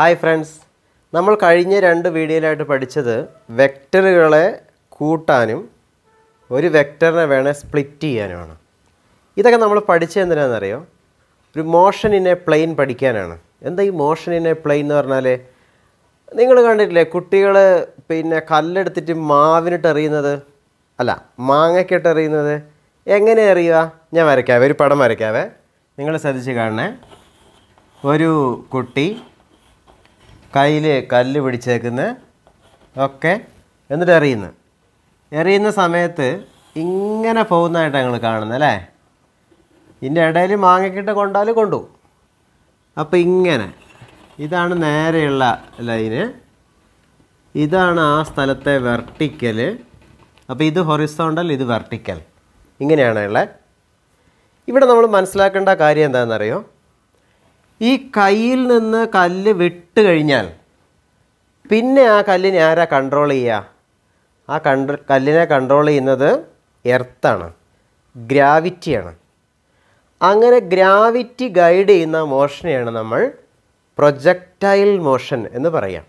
Hi friends നമ്മൾ കഴിഞ്ഞ രണ്ട് വീഡിയോയിലായിട്ട് പഠിച്ചത് വെക്ടറുകളെ കൂട്ടാനും ഒരു വെക്ടറിനെ വേണേൽ സ്പ്ലിറ്റ് ചെയ്യാനുമാണ്. ഇതൊക്കെ നമ്മൾ പഠിച്ചത് എന്തിനാണെന്നറിയോ? ഒരു മോഷൻ ഇൻ എ പ്ലെയിൻ പഠിക്കാനാണ്. എന്താ ഈ മോഷൻ ഇൻ എ പ്ലെയിൻ എന്ന് പറഞ്ഞാൽ? നിങ്ങൾ കണ്ടിട്ടില്ലേ കുട്ടികൾ പിന്നെ കല്ലെടുത്തിട്ട് മാവിനിട്ട് എറിയുന്നത്? അല്ല മാങ്ങയ്ക്കിട്ട് എറിയുന്നത്. എങ്ങനെ എറിയുക? ഞാൻ വരയ്ക്കാവേ ഒരു പടം വരയ്ക്കാവേ. നിങ്ങൾ ശ്രദ്ധിച്ച് കാണണേ. ഒരു കുട്ടി കയ്യിൽ കല്ല് പിടിച്ചേക്കുന്നത് ഒക്കെ എന്നിട്ട് എറിയുന്നു. എറിയുന്ന സമയത്ത് ഇങ്ങനെ പോകുന്നതായിട്ട് ഞങ്ങൾ കാണുന്നത് അല്ലേ? ഇതിന്റെ ഇടയിൽ മാങ്ങക്കിട്ട് കൊണ്ടാൽ കൊണ്ടു. അപ്പോൾ ഇങ്ങനെ. ഇതാണ് നേരെയുള്ള ലൈന്. ഇതാണ് ആ സ്ഥലത്തെ വെർട്ടിക്കൽ അപ്പോൾ ഇത് ഹൊറിസോണ്ടൽ ഇത് വെർട്ടിക്കൽ. ഇങ്ങനെയാണ് ഉള്ളത്. ഇവിടെ നമ്മൾ മനസ്സിലാക്കേണ്ട കാര്യം എന്താണെന്നറിയോ? ഈ കയ്യിൽ നിന്ന് കല്ല് വിട്ട് കഴിഞ്ഞാൽ പിന്നെ ആ കല്ലിനെ ആരാ കൺട്രോൾ ചെയ്യുക? ആ കൺട്ര കല്ലിനെ കൺട്രോൾ ചെയ്യുന്നത് എർത്താണ് ഗ്രാവിറ്റിയാണ് അങ്ങനെ ഗ്രാവിറ്റി ഗൈഡ് ചെയ്യുന്ന മോഷനെയാണ് നമ്മൾ പ്രൊജക്റ്റൈൽ മോഷൻ എന്ന് പറയാം.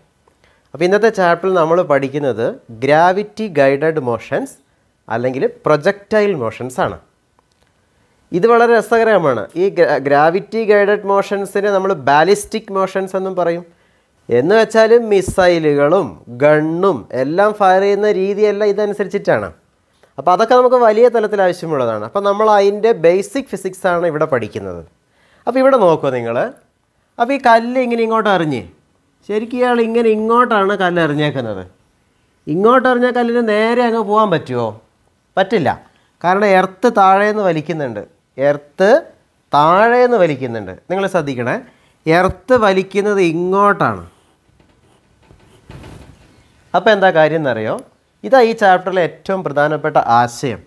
അപ്പോൾ ഇന്നത്തെ ചാപ്റ്ററിൽ നമ്മൾ പഠിക്കുന്നത് ഗ്രാവിറ്റി ഗൈഡഡ് മോഷൻസ് അല്ലെങ്കിൽ പ്രൊജക്റ്റൈൽ മോഷൻസ് ആണ്. ഇത് വളരെ രസകരമാണ്. ഈ ഗ്രാവിറ്റി ഗൈഡഡ് മോഷൻസിനെ നമ്മൾ ബാലിസ്റ്റിക് മോഷൻസ് എന്നും പറയും. എന്ന് വെച്ചാൽ മിസൈലുകളും ഗണ്ണും എല്ലാം ഫയർ ചെയ്യുന്ന രീതിയല്ല ഇതനുസരിച്ചിട്ടാണ്. അപ്പോൾ അതൊക്കെ നമുക്ക് വലിയ തലത്തിൽ ആവശ്യമുള്ളതാണ്. അപ്പോൾ നമ്മൾ അതിന്റെ ബേസിക് ഫിസിക്സ് ആണ് ഇവിടെ പഠിക്കുന്നത്. അപ്പോൾ ഇവിടെ നോക്കുക നിങ്ങൾ അപ്പോൾ ഈ കല്ല് ഇങ്ങനെ ഇങ്ങോട്ട് എറിഞ്ഞ്. ശരിക്കും ഇയാൾ ഇങ്ങനെ ഇങ്ങോട്ടാണ് കല്ല് എറിഞ്ഞേക്കുന്നത്. ഇങ്ങോട്ട് എറിഞ്ഞ കല്ലിന് നേരെ അങ്ങ് പോകാൻ പറ്റുമോ പറ്റില്ല. കാരണം എർത്ത് താഴേന്ന് വലിക്കുന്നുണ്ട്. എർത്ത് താഴേന്ന് വലിക്കുന്നുണ്ട്. നിങ്ങൾ ശ്രദ്ധിക്കണേ. എർത്ത് വലിക്കുന്നത് ഇങ്ങോട്ടാണ്. അപ്പോൾ എന്താ കാര്യം എന്നറിയോ ഇതാ ഈ ചാപ്റ്ററിലെ ഏറ്റവും പ്രധാനപ്പെട്ട ആശയം.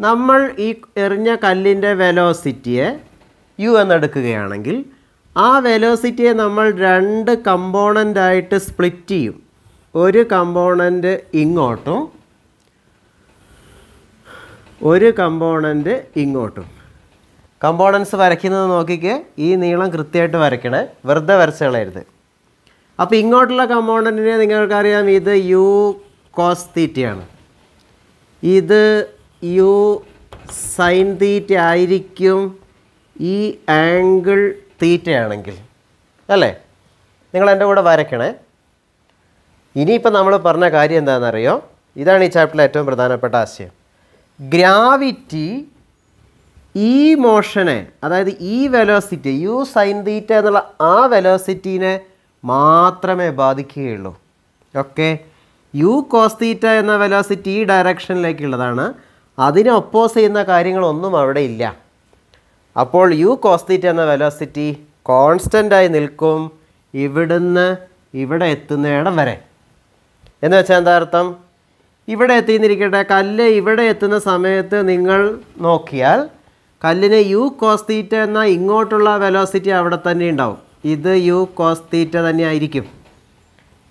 നമ്മൾ ഈ എറിഞ്ഞ കല്ലിന്റെ വെലോസിറ്റിയെ യു എന്നെടുക്കുകയാണെങ്കിൽ ആ വെലോസിറ്റിയെ നമ്മൾ രണ്ട് കമ്പോണന്റായിട്ട് സ്പ്ലിറ്റ് ചെയ്യും. ഒരു കമ്പോണന്റ് ഇങ്ങോട്ടും ഒരു കമ്പോണന്റ് ഇങ്ങോട്ടും. കമ്പോണൻസ് വരയ്ക്കുന്നത് നോക്കിക്ക് ഈ നീളം കൃത്യമായിട്ട് വരയ്ക്കണേ. വെറുതെ വരച്ചുകളയരുത് അപ്പോൾ ഇങ്ങോട്ടുള്ള കമ്പോണന്റിനെ നിങ്ങൾക്കറിയാം ഇത് യു കോസ് തീറ്റയാണ് ഇത് യു സൈൻ തീറ്റ ആയിരിക്കും ഈ ആംഗിൾ തീറ്റയാണെങ്കിൽ അല്ലേ? നിങ്ങൾ എന്റെ കൂടെ വരയ്ക്കണേ. ഇനിയിപ്പോൾ നമ്മൾ പറഞ്ഞ കാര്യം എന്താണെന്നറിയോ? ഇതാണ് ഈ ചാപ്റ്ററിലെ ഏറ്റവും പ്രധാനപ്പെട്ട ആശയം. ഗ്രാവിറ്റി ഈ മോഷനെ അതായത് ഈ വെലോസിറ്റി യു സൈൻ തീറ്റ എന്നുള്ള ആ വെലോസിറ്റീനെ മാത്രമേ ബാധിക്കുകയുള്ളൂ. ഓക്കെ യു കോസ് തീറ്റ എന്ന വെലോസിറ്റി ഈ ഡയറക്ഷനിലേക്കുള്ളതാണ് അതിനെ ഒപ്പോസ് ചെയ്യുന്ന കാര്യങ്ങളൊന്നും അവിടെ ഇല്ല. അപ്പോൾ യു കോസ് തീറ്റ എന്ന വെലോസിറ്റി കോൺസ്റ്റന്റായി നിൽക്കും ഇവിടുന്ന് ഇവിടെ എത്തുന്നിടം വരെ. എന്ന് വെച്ചാൽ എന്താ അർത്ഥം? ഇവിടെ എത്തിയെന്നിരിക്കട്ടെ കല്ല് ഇവിടെ എത്തുന്ന സമയത്ത് നിങ്ങൾ നോക്കിയാൽ കല്ലിന് യു കോസ് തീറ്റ എന്ന ഇങ്ങോട്ടുള്ള വെലോസിറ്റി അവിടെ തന്നെ ഉണ്ടാവും. ഇത് യു കോസ് തീറ്റ തന്നെ ആയിരിക്കും.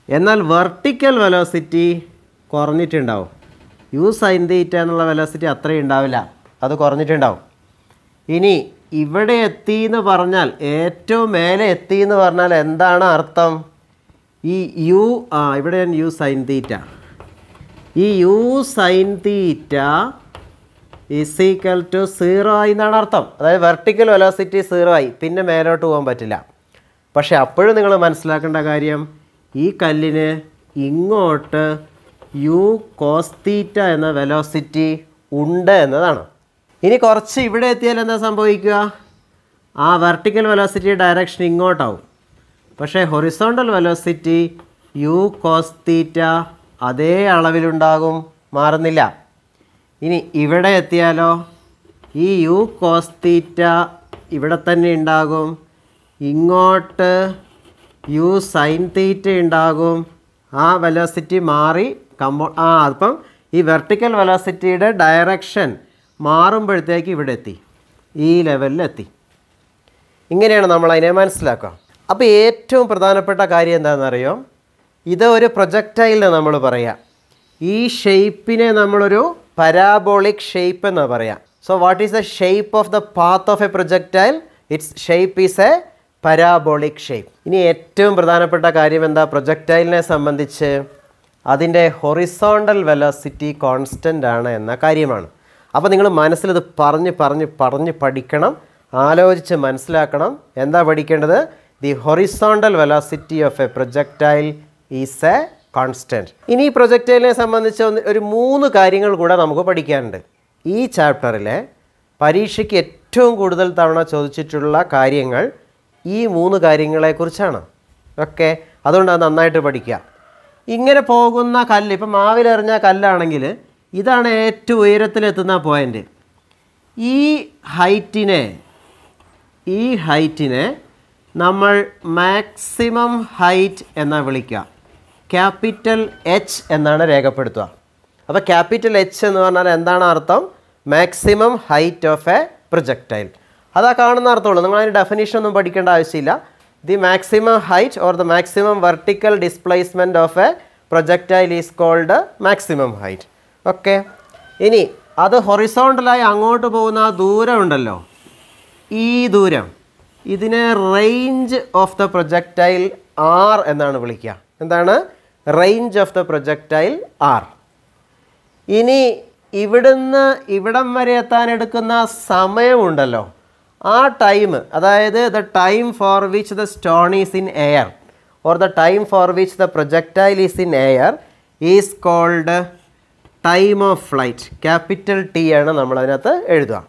എന്നാൽ വെർട്ടിക്കൽ വെലോസിറ്റി കുറഞ്ഞിട്ടുണ്ടാവും. യു സൈൻ തീറ്റ എന്നുള്ള വെലോസിറ്റി അത്രയും ഉണ്ടാവില്ല. അത് കുറഞ്ഞിട്ടുണ്ടാവും. ഇനി ഇവിടെ എത്തി എന്ന് പറഞ്ഞാൽ ഏറ്റവും മേലെ എത്തി എന്ന് പറഞ്ഞാൽ എന്താണ് അർത്ഥം? ഈ യു ആ ഇവിടെ ഞാൻ യു സൈൻ തീറ്റ ഈ u sine theta is equal to zero ആയി എന്നാണ് അർത്ഥം. അതായത് വെർട്ടിക്കൽ വെലോസിറ്റി സീറോ ആയി. പിന്നെ മേലോട്ട് പോകാൻ പറ്റില്ല. പക്ഷേ അപ്പോഴും നിങ്ങൾ മനസ്സിലാക്കേണ്ട കാര്യം ഈ കല്ലിന് ഇങ്ങോട്ട് യു കോസ്തീറ്റ എന്ന വെലോസിറ്റി ഉണ്ട് എന്നതാണ്. ഇനി കുറച്ച് ഇവിടെ എത്തിയാൽ എന്താ സംഭവിക്കുക? ആ വെർട്ടിക്കൽ വെലോസിറ്റി ഡയറക്ഷൻ ഇങ്ങോട്ടാവും. പക്ഷേ ഹൊറിസോണ്ടൽ വെലോസിറ്റി യു കോസ്തീറ്റ അതേ അളവിലുണ്ടാകും മാറുന്നില്ല. ഇനി ഇവിടെ എത്തിയാലോ? ഈ യു കോസ് കോസ്തീറ്റ ഇവിടെ തന്നെ ഉണ്ടാകും. ഇങ്ങോട്ട് യു സൈൻ തീറ്റ ഉണ്ടാകും. ആ വെലോസിറ്റി മാറി കമ്പോ ആ അപ്പം ഈ വെർട്ടിക്കൽ വെലോസിറ്റിയുടെ ഡയറക്ഷൻ മാറുമ്പോഴത്തേക്ക് ഇവിടെ എത്തി. ഈ ലെവലിലെത്തി ഇങ്ങനെയാണ് നമ്മൾ അതിനെ മനസ്സിലാക്കുക. അപ്പോൾ ഏറ്റവും പ്രധാനപ്പെട്ട കാര്യം എന്താണെന്നറിയോ? ഇത് ഒരു പ്രൊജക്റ്റൈലിന് നമ്മൾ പറയാം. ഈ ഷെയ്പ്പിനെ നമ്മളൊരു പരാബോളിക് ഷേപ്പ് എന്ന് പറയാം. So what is the shape of the path of a projectile it's shape is a parabolic shape ഇനി ഏറ്റവും പ്രധാനപ്പെട്ട കാര്യം എന്താ? പ്രൊജക്റ്റൈലിനെ സംബന്ധിച്ച് അതിന്റെ ഹൊറിസോണ്ടൽ വെലോസിറ്റി കോൺസ്റ്റന്റ് ആണ് എന്ന കാര്യമാണ്. അപ്പോൾ നിങ്ങൾ മനസ്സിലത് പറഞ്ഞ് പറഞ്ഞ് പറഞ്ഞ് പഠിക്കണം ആലോചിച്ച് മനസ്സിലാക്കണം. എന്താ പഠിക്കേണ്ടത്? The horizontal velocity of a projectile is a constant ഇനി ഈ പ്രൊജക്റ്റൈലിനെ സംബന്ധിച്ച് ഒരു മൂന്ന് കാര്യങ്ങൾ കൂടെ നമുക്ക് പഠിക്കാനുണ്ട്. ഈ ചാപ്റ്ററിലെ പരീക്ഷയ്ക്ക് ഏറ്റവും കൂടുതൽ തവണ ചോദിച്ചിട്ടുള്ള കാര്യങ്ങൾ ഈ മൂന്ന് കാര്യങ്ങളെക്കുറിച്ചാണ്. ഓക്കെ അതുകൊണ്ട് അത് നന്നായിട്ട് പഠിക്കുക. ഇങ്ങനെ പോകുന്ന കല്ല് ഇപ്പം മാവിലെറിഞ്ഞ കല്ലാണെങ്കിൽ ഇതാണ് ഏറ്റവും ഉയരത്തിലെത്തുന്ന പോയിന്റ് ഈ ഹൈറ്റിനെ ഈ ഹൈറ്റിനെ നമ്മൾ മാക്സിമം ഹൈറ്റ് എന്നാണ് വിളിക്കുക. ക്യാപിറ്റൽ എച്ച് എന്നാണ് രേഖപ്പെടുത്തുക. അപ്പോൾ ക്യാപിറ്റൽ എച്ച് എന്ന് പറഞ്ഞാൽ എന്താണ് അർത്ഥം? Maximum height of a projectile അതാ കാണുന്ന അർത്ഥമുള്ളൂ. നിങ്ങൾ അതിന്റെ ഡെഫിനേഷൻ ഒന്നും പഠിക്കേണ്ട ആവശ്യമില്ല. The maximum height or the maximum vertical displacement of a projectile is called maximum height. Okay? ഇനി അത് ഹൊറിസോണ്ടലായി അങ്ങോട്ട് പോകുന്ന ആ ദൂരം ഉണ്ടല്ലോ. ഈ ദൂരം. ഇതിനെ range of the projectile R എന്നാണ് വിളിക്കുക. എന്താണ്? Range of the projectile R ഇനി ഇവിടുന്ന് ഇവിടം വരെ എത്താൻ എടുക്കുന്ന സമയമുണ്ടല്ലോ. ആ ടൈം അതായത് the time for which the stone is in air or the time for which the projectile is in air is called time of flight capital T ആണ് നമ്മൾ അതിനകത്ത് എഴുതുക.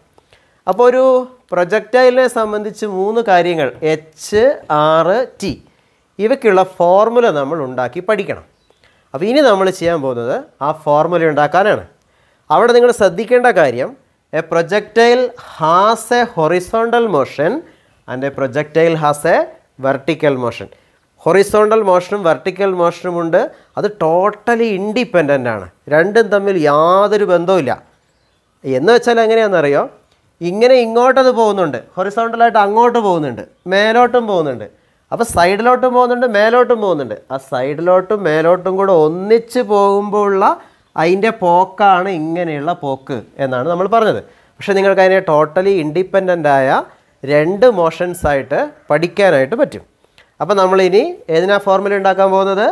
അപ്പോൾ ഒരു പ്രൊജക്റ്റൈലിനെ സംബന്ധിച്ച് മൂന്ന് കാര്യങ്ങൾ. എച്ച് ആറ് ടി ഇവയ്ക്കുള്ള ഫോർമുല നമ്മൾ ഉണ്ടാക്കി പഠിക്കണം. അപ്പോൾ ഇനി നമ്മൾ ചെയ്യാൻ പോകുന്നത് ആ ഫോർമുല ഉണ്ടാക്കാനാണ്. അവിടെ നിങ്ങൾ ശ്രദ്ധിക്കേണ്ട കാര്യം a projectile has a horizontal motion and a projectile has a vertical motion horizontal മോഷനും vertical മോഷനും ഉണ്ട്. അത് ടോട്ടലി ഇൻഡിപെൻഡന്റ് ആണ്. രണ്ടും തമ്മിൽ യാതൊരു ബന്ധവുമില്ല. എന്ന് വെച്ചാൽ എങ്ങനെയാണെന്നറിയോ? ഇങ്ങനെ ഇങ്ങോട്ടത് പോകുന്നുണ്ട്. ഹൊറിസോണ്ടലായിട്ട് അങ്ങോട്ട് പോകുന്നുണ്ട്. മേലോട്ടും പോകുന്നുണ്ട്. അപ്പോൾ സൈഡിലോട്ടും പോകുന്നുണ്ട് മേലോട്ടും പോകുന്നുണ്ട്. ആ സൈഡിലോട്ടും മേലോട്ടും കൂടെ ഒന്നിച്ച് പോകുമ്പോൾ ഉള്ള അതിന്റെ പോക്കാണ് ഇങ്ങനെയുള്ള പോക്ക് എന്നാണ് നമ്മൾ പറഞ്ഞത്. പക്ഷേ നിങ്ങൾക്ക് അതിനെ ടോട്ടലി ഇൻഡിപെൻഡന്റ് ആയ രണ്ട് മോഷൻസ് ആയിട്ട് പഠിക്കാനായിട്ട് പറ്റും. അപ്പോൾ നമ്മളിനി ഏതിനാ ഫോർമുല ഉണ്ടാക്കാൻ പോകുന്നത്?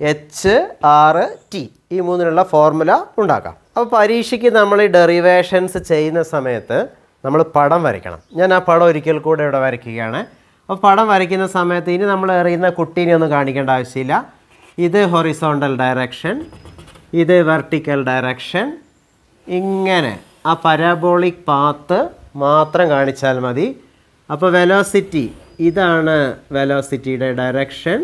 എച്ച് ആറ് ടി ഈ മൂന്നിനുള്ള ഫോർമുല ഉണ്ടാക്കാം. അപ്പോൾ പരീക്ഷയ്ക്ക് നമ്മൾ ഈ ഡെറിവേഷൻസ് ചെയ്യുന്ന സമയത്ത് നമ്മൾ പടം വരയ്ക്കണം. ഞാൻ ആ പടം ഒരിക്കൽ കൂടെ ഇവിടെ വരയ്ക്കുകയാണ്. അപ്പോൾ പടം വരയ്ക്കുന്ന സമയത്ത് ഇനി നമ്മൾ എറിയുന്ന കുട്ടീനെ ഒന്നും കാണിക്കേണ്ട ആവശ്യമില്ല. ഇത് ഹൊറിസോണ്ടൽ ഡയറക്ഷൻ ഇത് വെർട്ടിക്കൽ ഡയറക്ഷൻ ഇങ്ങനെ ആ പരാബോളിക് പാത്ത് മാത്രം കാണിച്ചാൽ മതി. അപ്പോൾ വെലോസിറ്റി ഇതാണ് വെലോസിറ്റിയുടെ ഡയറക്ഷൻ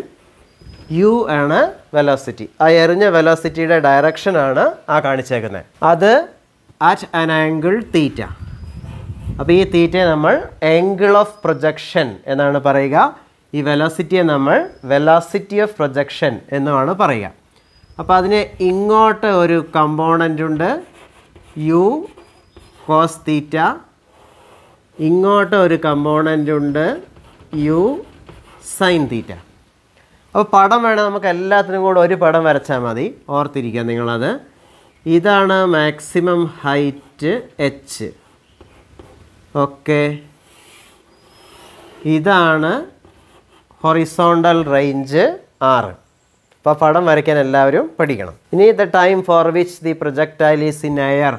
യു ആണ് വെലോസിറ്റി ആ എറിഞ്ഞ വെലോസിറ്റിയുടെ ഡയറക്ഷനാണ് ആ കാണിച്ചേക്കുന്നത്. അത് അറ്റ് അൻ ആംഗിൾ തീറ്റ അപ്പോൾ ഈ തീറ്റയെ നമ്മൾ ആംഗിൾ ഓഫ് പ്രൊജക്ഷൻ എന്നാണ് പറയുക. ഈ വെലോസിറ്റിയെ നമ്മൾ വെലോസിറ്റി ഓഫ് പ്രൊജക്ഷൻ എന്നുമാണ് പറയുക. അപ്പോൾ അതിന് ഇങ്ങോട്ട് ഒരു കമ്പോണന്റ് ഉണ്ട്. യു കോസ് തീറ്റ ഇങ്ങോട്ട് ഒരു കമ്പോണന്റ് ഉണ്ട്. യു സൈൻ തീറ്റ അപ്പോൾ പടം വേണം നമുക്ക് എല്ലാത്തിനും കൂടെ ഒരു പടം വരച്ചാൽ മതി. ഓർത്തിരിക്കുക നിങ്ങളത്. ഇതാണ് മാക്സിമം ഹൈറ്റ് എച്ച് ഓക്കെ. ഇതാണ് ഹൊറിസോണ്ടൽ റേഞ്ച് ആറ്. അപ്പോൾ പടം വരയ്ക്കാൻ എല്ലാവരും പഠിക്കണം. ഇനി the time for which the projectile is in air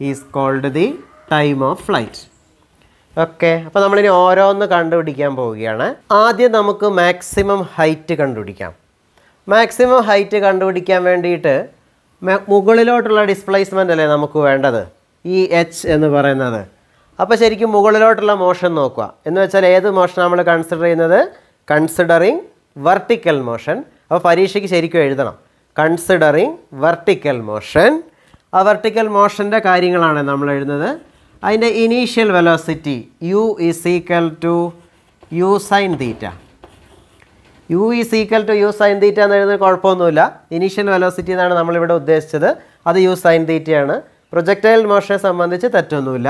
is called the time of flight. Okay. അപ്പോൾ നമ്മളിനി ഓരോന്ന് കണ്ടുപിടിക്കാൻ പോവുകയാണ്. ആദ്യം നമുക്ക് മാക്സിമം ഹൈറ്റ് കണ്ടുപിടിക്കാം. മാക്സിമം ഹൈറ്റ് കണ്ടുപിടിക്കാൻ വേണ്ടിയിട്ട് മുകളിലോട്ടുള്ള ഡിസ്പ്ലേസ്മെന്റ് അല്ലേ നമുക്ക് വേണ്ടത്? ഈ എച്ച് എന്ന് പറയുന്നത്. അപ്പോൾ ശരിക്കും മുകളിലോട്ടുള്ള മോഷൻ നോക്കുക. എന്ന് വെച്ചാൽ ഏത് മോഷൻ നമ്മൾ കൺസിഡർ ചെയ്യുന്നത്? കൺസിഡറിങ് വെർട്ടിക്കൽ മോഷൻ അപ്പോൾ പരീക്ഷയ്ക്ക് ശരിക്കും എഴുതണം. കൺസിഡറിങ് വെർട്ടിക്കൽ മോഷൻ ആ വെർട്ടിക്കൽ മോഷന്റെ കാര്യങ്ങളാണ് നമ്മൾ എഴുതുന്നത്. അതിന്റെ initial velocity U is equal to U sine theta U is equal to U sine theta എന്ന് എഴുതുന്നത് കുഴപ്പമൊന്നുമില്ല. ഇനീഷ്യൽ വെലോസിറ്റി എന്നാണ് നമ്മളിവിടെ ഉദ്ദേശിച്ചത്. അത് യു സൈൻ തീറ്റയാണ് പ്രൊജക്റ്റൈൽ മോഷനെ സംബന്ധിച്ച് തെറ്റൊന്നുമില്ല.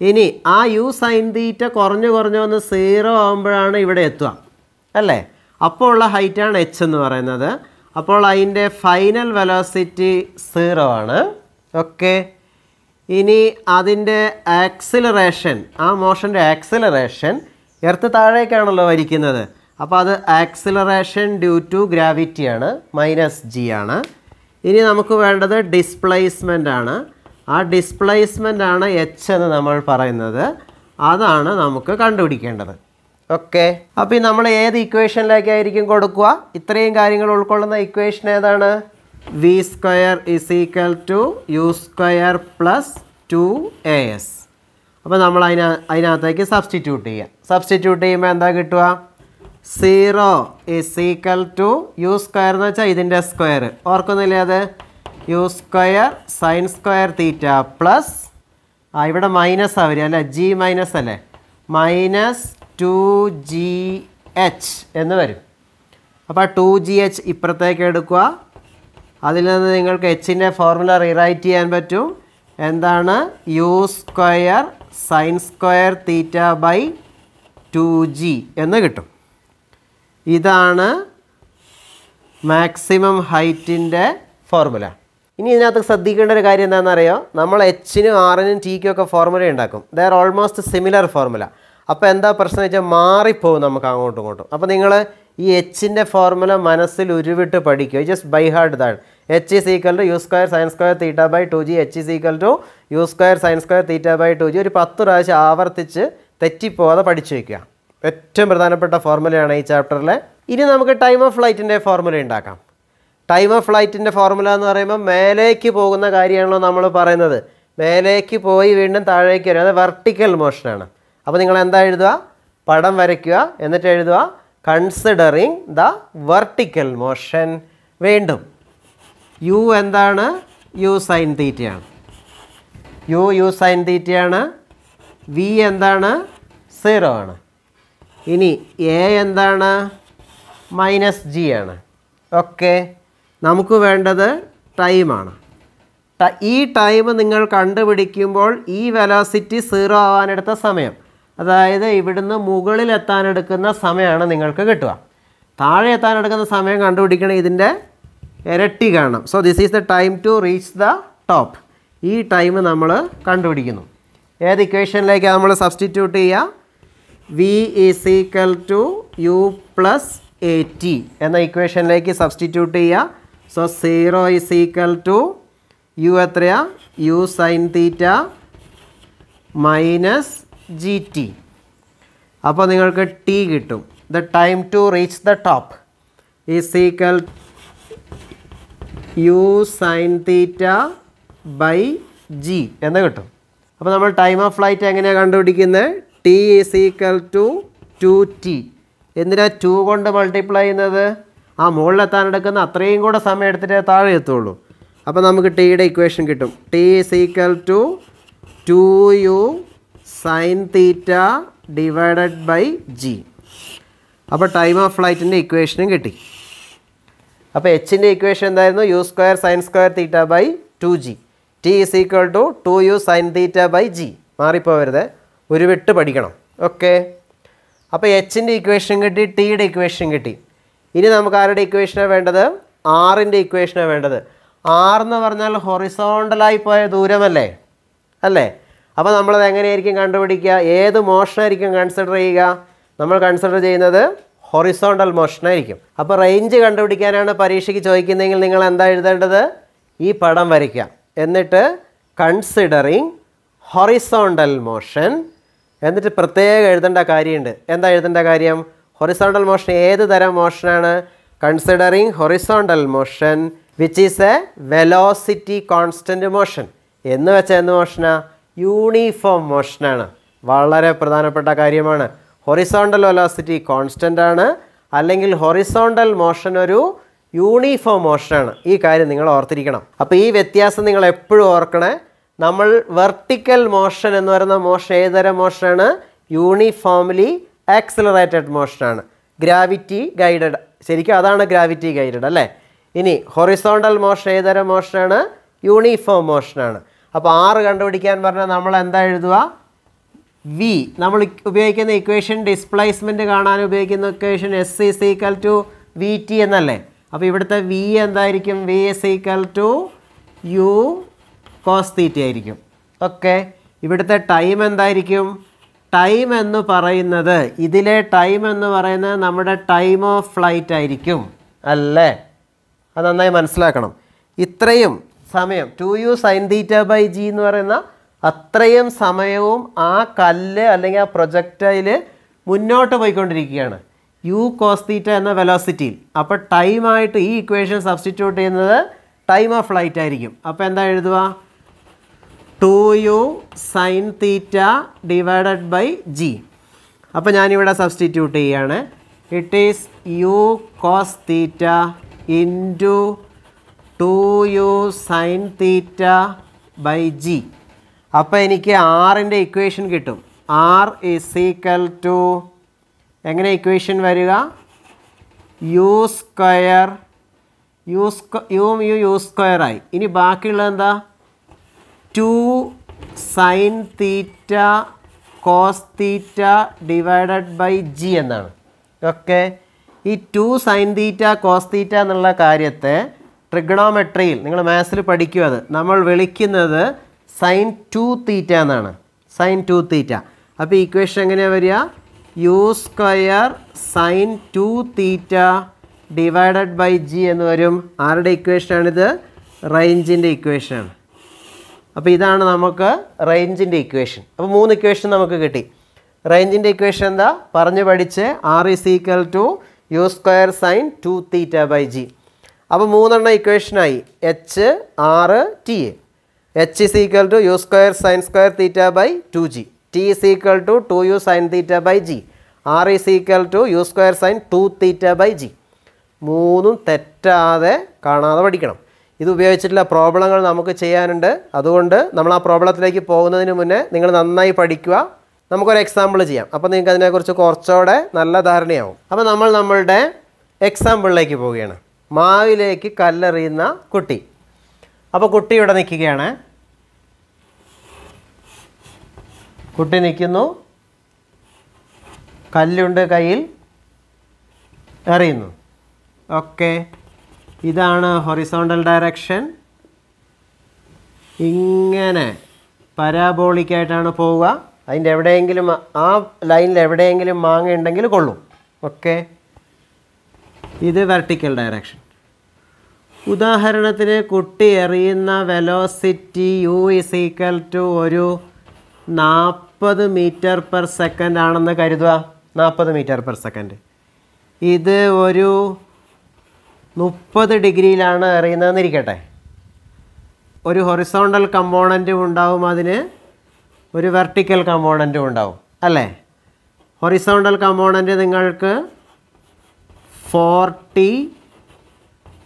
ഇനി ആ യു സൈൻ തീറ്റ കുറഞ്ഞു കുറഞ്ഞു വന്ന് സീറോ ആകുമ്പോഴാണ് ഇവിടെ എത്തുക അല്ലേ? അപ്പോൾ ഉള്ള ഹൈറ്റാണ് എച്ച് എന്ന് പറയുന്നത്. അപ്പോൾ അതിന്റെ ഫൈനൽ വെലോസിറ്റി സീറോ ആണ്. ഓക്കെ ഇനി അതിന്റെ ആക്സിലറേഷൻ ആ മോഷന്റെ ആക്സിലറേഷൻ എർത്ത് താഴേക്കാണല്ലോ വരിക്കുന്നത്. അപ്പോൾ അത് ആക്സിലറേഷൻ ഡ്യൂ ടു ഗ്രാവിറ്റിയാണ് മൈനസ് ജി ആണ്. ഇനി നമുക്ക് വേണ്ടത് ഡിസ്പ്ലേസ്മെന്റ് ആണ്. ആ ഡിസ്പ്ലേസ്മെന്റ് ആണ് എച്ച് എന്ന് നമ്മൾ പറയുന്നത്. അതാണ് നമുക്ക് കണ്ടുപിടിക്കേണ്ടത്. ഓക്കെ അപ്പോൾ ഈ നമ്മൾ ഏത് ഇക്വേഷനിലേക്കായിരിക്കും കൊടുക്കുക? ഇത്രയും കാര്യങ്ങൾ ഉൾക്കൊള്ളുന്ന ഇക്വേഷൻ ഏതാണ്? V square is equal to u square plus two a s അപ്പോൾ നമ്മൾ അതിന അതിനകത്തേക്ക് സബ്സ്റ്റിറ്റ്യൂട്ട് ചെയ്യുക സബ്സ്റ്റിറ്റ്യൂട്ട് ചെയ്യുമ്പോൾ എന്താ കിട്ടുക? Zero is equal to u square എന്ന് വെച്ചാൽ ഇതിന്റെ സ്ക്വയർ ഓർക്കുന്നില്ലേ അത്? U square sine square theta plus ആ ഇവിടെ മൈനസ് ആ വരിക അല്ലേ? ജി മൈനസ് അല്ലേ? മൈനസ് ടു ജി എച്ച് എന്ന് വരും. അപ്പോൾ ടു ജി എച്ച് ഇപ്പുറത്തേക്ക് എടുക്കുക. അതിൽ നിന്ന് നിങ്ങൾക്ക് എച്ചിന്റെ ഫോർമുല റീറൈറ്റ് ചെയ്യാൻ പറ്റും. എന്താണ്? U square sine square theta by two g എന്ന് കിട്ടും. ഇതാണ് മാക്സിമം ഹൈറ്റിന്റെ ഫോർമുല ഇനി ഇതിനകത്ത് ശ്രദ്ധിക്കേണ്ട ഒരു കാര്യം എന്താണെന്നറിയോ? നമ്മൾ എച്ചിനും ആറിനും ടിക്കും ഒക്കെ ഫോർമുല ഉണ്ടാക്കും. They are almost similar formula അപ്പോൾ എന്താ പ്രശ്നം വെച്ചാൽ മാറിപ്പോകും നമുക്ക് അങ്ങോട്ടും ഇങ്ങോട്ടും. അപ്പോൾ നിങ്ങൾ ഈ എച്ചിന്റെ ഫോർമുല മനസ്സിൽ ഉരുവിട്ട് പഠിക്കുക. ജസ്റ്റ് ബൈ ഹാർഡ് ഇതാണ്. H is equal to U square sine square theta by two G H is equal to U square sine square theta by two G ഒരു പത്ത് പ്രാവശ്യം ആവർത്തിച്ച് തെറ്റിപ്പോവാതെ പഠിച്ചു വയ്ക്കുക ഏറ്റവും പ്രധാനപ്പെട്ട ഫോർമുലയാണ് ഈ ചാപ്റ്ററിലെ ഇനി നമുക്ക് ടൈം ഓഫ് ഫ്ലൈറ്റിന്റെ ഫോർമുല ഉണ്ടാക്കാം. ടൈം ഓഫ് ഫ്ലൈറ്റിന്റെ ഫോർമുല എന്ന് പറയുമ്പോൾ മേലേക്ക് പോകുന്ന കാര്യമാണല്ലോ നമ്മൾ പറയുന്നത്. മേലേക്ക് പോയി വീണ്ടും താഴേക്ക് വരും അത് വെർട്ടിക്കൽ മോഷനാണ് അപ്പോൾ നിങ്ങൾ എന്താ എഴുതുക? പടം വരയ്ക്കുക. എന്നിട്ട് എഴുതുക കൺസിഡറിങ് ദ വെർട്ടിക്കൽ മോഷൻ വീണ്ടും. യു എന്താണ്? യു സൈൻ തീറ്റയാണ് യു യു സൈൻ തീറ്റയാണ് വി എന്താണ്? സീറോ ആണ്. ഇനി എ എന്താണ്? മൈനസ് ജി ആണ്. ഓക്കെ നമുക്ക് വേണ്ടത് ടൈമാണ് ഈ ടൈം നിങ്ങൾ കണ്ടുപിടിക്കുമ്പോൾ ഈ വെലോസിറ്റി സീറോ ആവാനെടുത്ത സമയം അതായത് ഇവിടുന്ന് മുകളിൽ എത്താനെടുക്കുന്ന സമയമാണ് നിങ്ങൾക്ക് കിട്ടുക. താഴെ എത്താനെടുക്കുന്ന സമയം കണ്ടുപിടിക്കണം ഇതിന്റെ ഇരട്ടി കാണണം. So this is the time to reach the top ഈ ടൈം നമ്മൾ കണ്ടുപിടിക്കുന്നു. ഏത് ഇക്വേഷനിലേക്ക് നമ്മൾ സബ്സ്റ്റിറ്റ്യൂട്ട് ചെയ്യുക? V is equal to U plus A T എന്ന ഇക്വേഷനിലേക്ക് സബ്സ്റ്റിറ്റ്യൂട്ട് ചെയ്യുക. So zero is equal to U എത്രയാ? U sine theta minus G T അപ്പോൾ നിങ്ങൾക്ക് ടി കിട്ടും. The time to reach the top is equal U sine theta by G എന്ന് കിട്ടും. അപ്പോൾ നമ്മൾ ടൈം ഓഫ് ഫ്ലൈറ്റ് എങ്ങനെയാണ് കണ്ടുപിടിക്കുന്നത് T is equal to two T എന്തിനാ ടു കൊണ്ട് മൾട്ടിപ്ലൈ ചെയ്യുന്നത്? ആ മുകളിലെത്താൻ എടുക്കുന്ന അത്രയും കൂടെ സമയം എടുത്തിട്ടേ താഴെ എത്തുള്ളൂ. അപ്പോൾ നമുക്ക് ടിയുടെ ഇക്വേഷൻ കിട്ടും. T is equal to two U sine theta divided by G അപ്പോൾ ടൈം ഓഫ് ഫ്ലൈറ്റിന്റെ ഇക്വേഷനും കിട്ടി. അപ്പോൾ എച്ചിന്റെ ഇക്വേഷൻ എന്തായിരുന്നു? U square sine square theta by two G T is equal to two U sine theta by G മാറിപ്പോവരുത്. ഒരു വിട്ട് പഠിക്കണം. ഓക്കെ അപ്പോൾ എച്ചിന്റെ ഇക്വേഷൻ കിട്ടി ടിയുടെ ഇക്വേഷൻ കിട്ടി. ഇനി നമുക്ക് ആരുടെ ഇക്വേഷനാണ് വേണ്ടത്? ആറിന്റെ ഇക്വേഷനാണ് വേണ്ടത്. ആർ എന്ന് പറഞ്ഞാൽ ഹൊറിസോണ്ടലായി പോയ ദൂരമല്ലേ? അല്ലേ? അപ്പോൾ നമ്മളത് എങ്ങനെയായിരിക്കും കണ്ടുപിടിക്കുക? ഏത് മോഷനായിരിക്കും കൺസിഡർ ചെയ്യുക? നമ്മൾ കൺസിഡർ ചെയ്യുന്നത് ഹൊറിസോണ്ടൽ മോഷനായിരിക്കും അപ്പോൾ റേഞ്ച് കണ്ടുപിടിക്കാനാണ് പരീക്ഷയ്ക്ക് ചോദിക്കുന്നതെങ്കിൽ നിങ്ങൾ എന്താ എഴുതേണ്ടത്? ഈ പടം വരയ്ക്കാം എന്നിട്ട് കൺസിഡറിങ് ഹൊറിസോണ്ടൽ മോഷൻ എന്നിട്ട് പ്രത്യേകം എഴുതേണ്ട കാര്യമുണ്ട്. എന്താ എഴുതേണ്ട കാര്യം? ഹൊറിസോണ്ടൽ മോഷൻ ഏത് തരം മോഷനാണ് considering horizontal motion which is a velocity constant motion എന്ന് വെച്ചാൽ എന്ത് മോഷനാണ് യൂണിഫോം മോഷനാണ് വളരെ പ്രധാനപ്പെട്ട കാര്യമാണ്. ഹൊറിസോണ്ടൽ വെലോസിറ്റി കോൺസ്റ്റന്റ് ആണ്. അല്ലെങ്കിൽ ഹൊറിസോണ്ടൽ മോഷൻ ഒരു യൂണിഫോം മോഷനാണ് ഈ കാര്യം നിങ്ങൾ ഓർത്തിരിക്കണം. അപ്പോൾ ഈ വ്യത്യാസം നിങ്ങൾ എപ്പോഴും ഓർക്കണേ. നമ്മൾ വെർട്ടിക്കൽ മോഷൻ എന്ന് പറയുന്ന മോഷൻ ഏതുതരം മോഷനാണ് യൂണിഫോംലി ആക്സിലറേറ്റഡ് മോഷനാണ് ഗ്രാവിറ്റി ഗൈഡഡ് ശരിക്കും അതാണ് ഗ്രാവിറ്റി ഗൈഡഡ് അല്ലേ? ഇനി ഹൊറിസോണ്ടൽ മോഷൻ ഏതുതരം മോഷനാണ് യൂണിഫോം മോഷനാണ് അപ്പോൾ ആറ് കണ്ടുപിടിക്കാൻ പറഞ്ഞാൽ നമ്മൾ എന്താ എഴുതുക? വി നമ്മൾ ഉപയോഗിക്കുന്ന ഇക്വേഷൻ ഡിസ്പ്ലേസ്മെന്റ് കാണാൻ ഉപയോഗിക്കുന്ന equation S is equal to V T എന്നല്ലേ? അപ്പോൾ ഇവിടുത്തെ വി എന്തായിരിക്കും? V is equal to U cos theta ആയിരിക്കും. ഓക്കെ ഇവിടുത്തെ ടൈം എന്തായിരിക്കും? ടൈം എന്ന് പറയുന്നത് ഇതിലെ ടൈം എന്ന് പറയുന്നത് നമ്മുടെ ടൈം ഓഫ് ഫ്ലൈറ്റ് ആയിരിക്കും. അല്ലേ? അത് നന്നായി മനസ്സിലാക്കണം. ഇത്രയും സമയം two U sine theta by G എന്ന് പറയുന്ന അത്രയും സമയവും ആ കല്ല് അല്ലെങ്കിൽ ആ പ്രൊജക്റ്റയിൽ മുന്നോട്ട് പോയിക്കൊണ്ടിരിക്കുകയാണ്. യു കോസ് തീറ്റ എന്ന വെലോസിറ്റിയിൽ അപ്പോൾ ടൈമായിട്ട് ഈ ഇക്വേഷൻ സബ്സ്റ്റിറ്റ്യൂട്ട് ചെയ്യുന്നത് ടൈം ഓഫ് ഫ്ലൈറ്റ് ആയിരിക്കും. അപ്പോൾ എന്താ എഴുതുക? Two U sine theta divided by G. അപ്പോൾ ഞാനിവിടെ സബ്സ്റ്റിറ്റ്യൂട്ട് ചെയ്യുകയാണ് it is U cos theta into two U sine theta by G. അപ്പോൾ എനിക്ക് ആറിന്റെ ഇക്വേഷൻ കിട്ടും. ആർ ഇസ് ഈക്വൽ ടു എങ്ങനെ ഇക്വേഷൻ വരിക? U square U square U U U സ്ക്വയറായി ഇനി ബാക്കിയുള്ളത് എന്താ? Two sine theta cos theta divided by G എന്നാണ്. ഓക്കെ? ഈ two sine theta cos theta എന്നുള്ള കാര്യത്തെ ട്രിഗണോമെട്രിയിൽ നിങ്ങൾ മാത്സിൽ പഠിക്കുക അത് നമ്മൾ വിളിക്കുന്നത് സൈൻ ടു തീറ്റ എന്നാണ്. Sine two theta. അപ്പോൾ ഇക്വേഷൻ എങ്ങനെയാണ് വരിക? U square sine two theta divided by G എന്ന് വരും. ആരുടെ ഇക്വേഷനാണിത് റേഞ്ചിന്റെ ഇക്വേഷനാണ് അപ്പോൾ ഇതാണ് നമുക്ക് റേഞ്ചിന്റെ ഇക്വേഷൻ. അപ്പോൾ മൂന്ന് ഇക്വേഷൻ നമുക്ക് കിട്ടി. റേഞ്ചിന്റെ ഇക്വേഷൻ എന്താ? പറഞ്ഞു പഠിച്ച് R is equal to U square sine two theta by G അപ്പോൾ മൂന്നെണ്ണം ഇക്വേഷനായി H R T ah H is equal to U square sine square theta by two G T is equal to two U sine theta by G R is equal to U square sine two theta by G മൂന്നും തെറ്റാതെ കാണാതെ പഠിക്കണം. ഇത് ഉപയോഗിച്ചിട്ടുള്ള പ്രോബ്ലങ്ങൾ നമുക്ക് ചെയ്യാനുണ്ട്. അതുകൊണ്ട് നമ്മൾ ആ പ്രോബ്ലത്തിലേക്ക് പോകുന്നതിന് മുന്നേ നിങ്ങൾ നന്നായി പഠിക്കുക. നമുക്കൊരു എക്സാമ്പിൾ ചെയ്യാം. അപ്പോൾ നിങ്ങൾക്ക് അതിനെക്കുറിച്ച് കുറച്ചുകൂടെ നല്ല ധാരണയാവും. അപ്പോൾ നമ്മൾ നമ്മളുടെ എക്സാമ്പിളിലേക്ക് പോവുകയാണ്. മാവിലേക്ക് കല്ലെറിയുന്ന കുട്ടി. അപ്പോൾ കുട്ടി ഇവിടെ നിൽക്കുകയാണ്. കുട്ടി നിൽക്കുന്നു. കല്ലുണ്ട് കയ്യിൽ എറിയുന്നു. ഓക്കെ. ഇതാണ് ഹൊറിസോണ്ടൽ ഡയറക്ഷൻ ഇങ്ങനെ പരാബോളിക്കായിട്ടാണ് പോവുക. അതിന്റെ എവിടെയെങ്കിലും ആ ലൈനിൽ എവിടെയെങ്കിലും മാങ്ങ ഉണ്ടെങ്കിൽ കൊള്ളും. ഓക്കെ ഇത് വെർട്ടിക്കൽ ഡയറക്ഷൻ ഉദാഹരണത്തിന് കുട്ടി എറിയുന്ന velocity U is equal to ഒരു നാൽപ്പത് മീറ്റർ പെർ സെക്കൻഡ് ആണെന്ന് കരുതുക. നാൽപ്പത് മീറ്റർ പെർ സെക്കൻഡ് ഇത് ഒരു മുപ്പത് ഡിഗ്രിയിലാണ് എറിയുന്നതെന്നിരിക്കട്ടെ ഒരു ഹൊറിസോണ്ടൽ കമ്പോണന്റും ഉണ്ടാവും അതിന് ഒരു വെർട്ടിക്കൽ കമ്പോണന്റും ഉണ്ടാവും അല്ലേ? ഹൊറിസോണ്ടൽ കമ്പോണന്റ് നിങ്ങൾക്ക് ഫോർട്ടി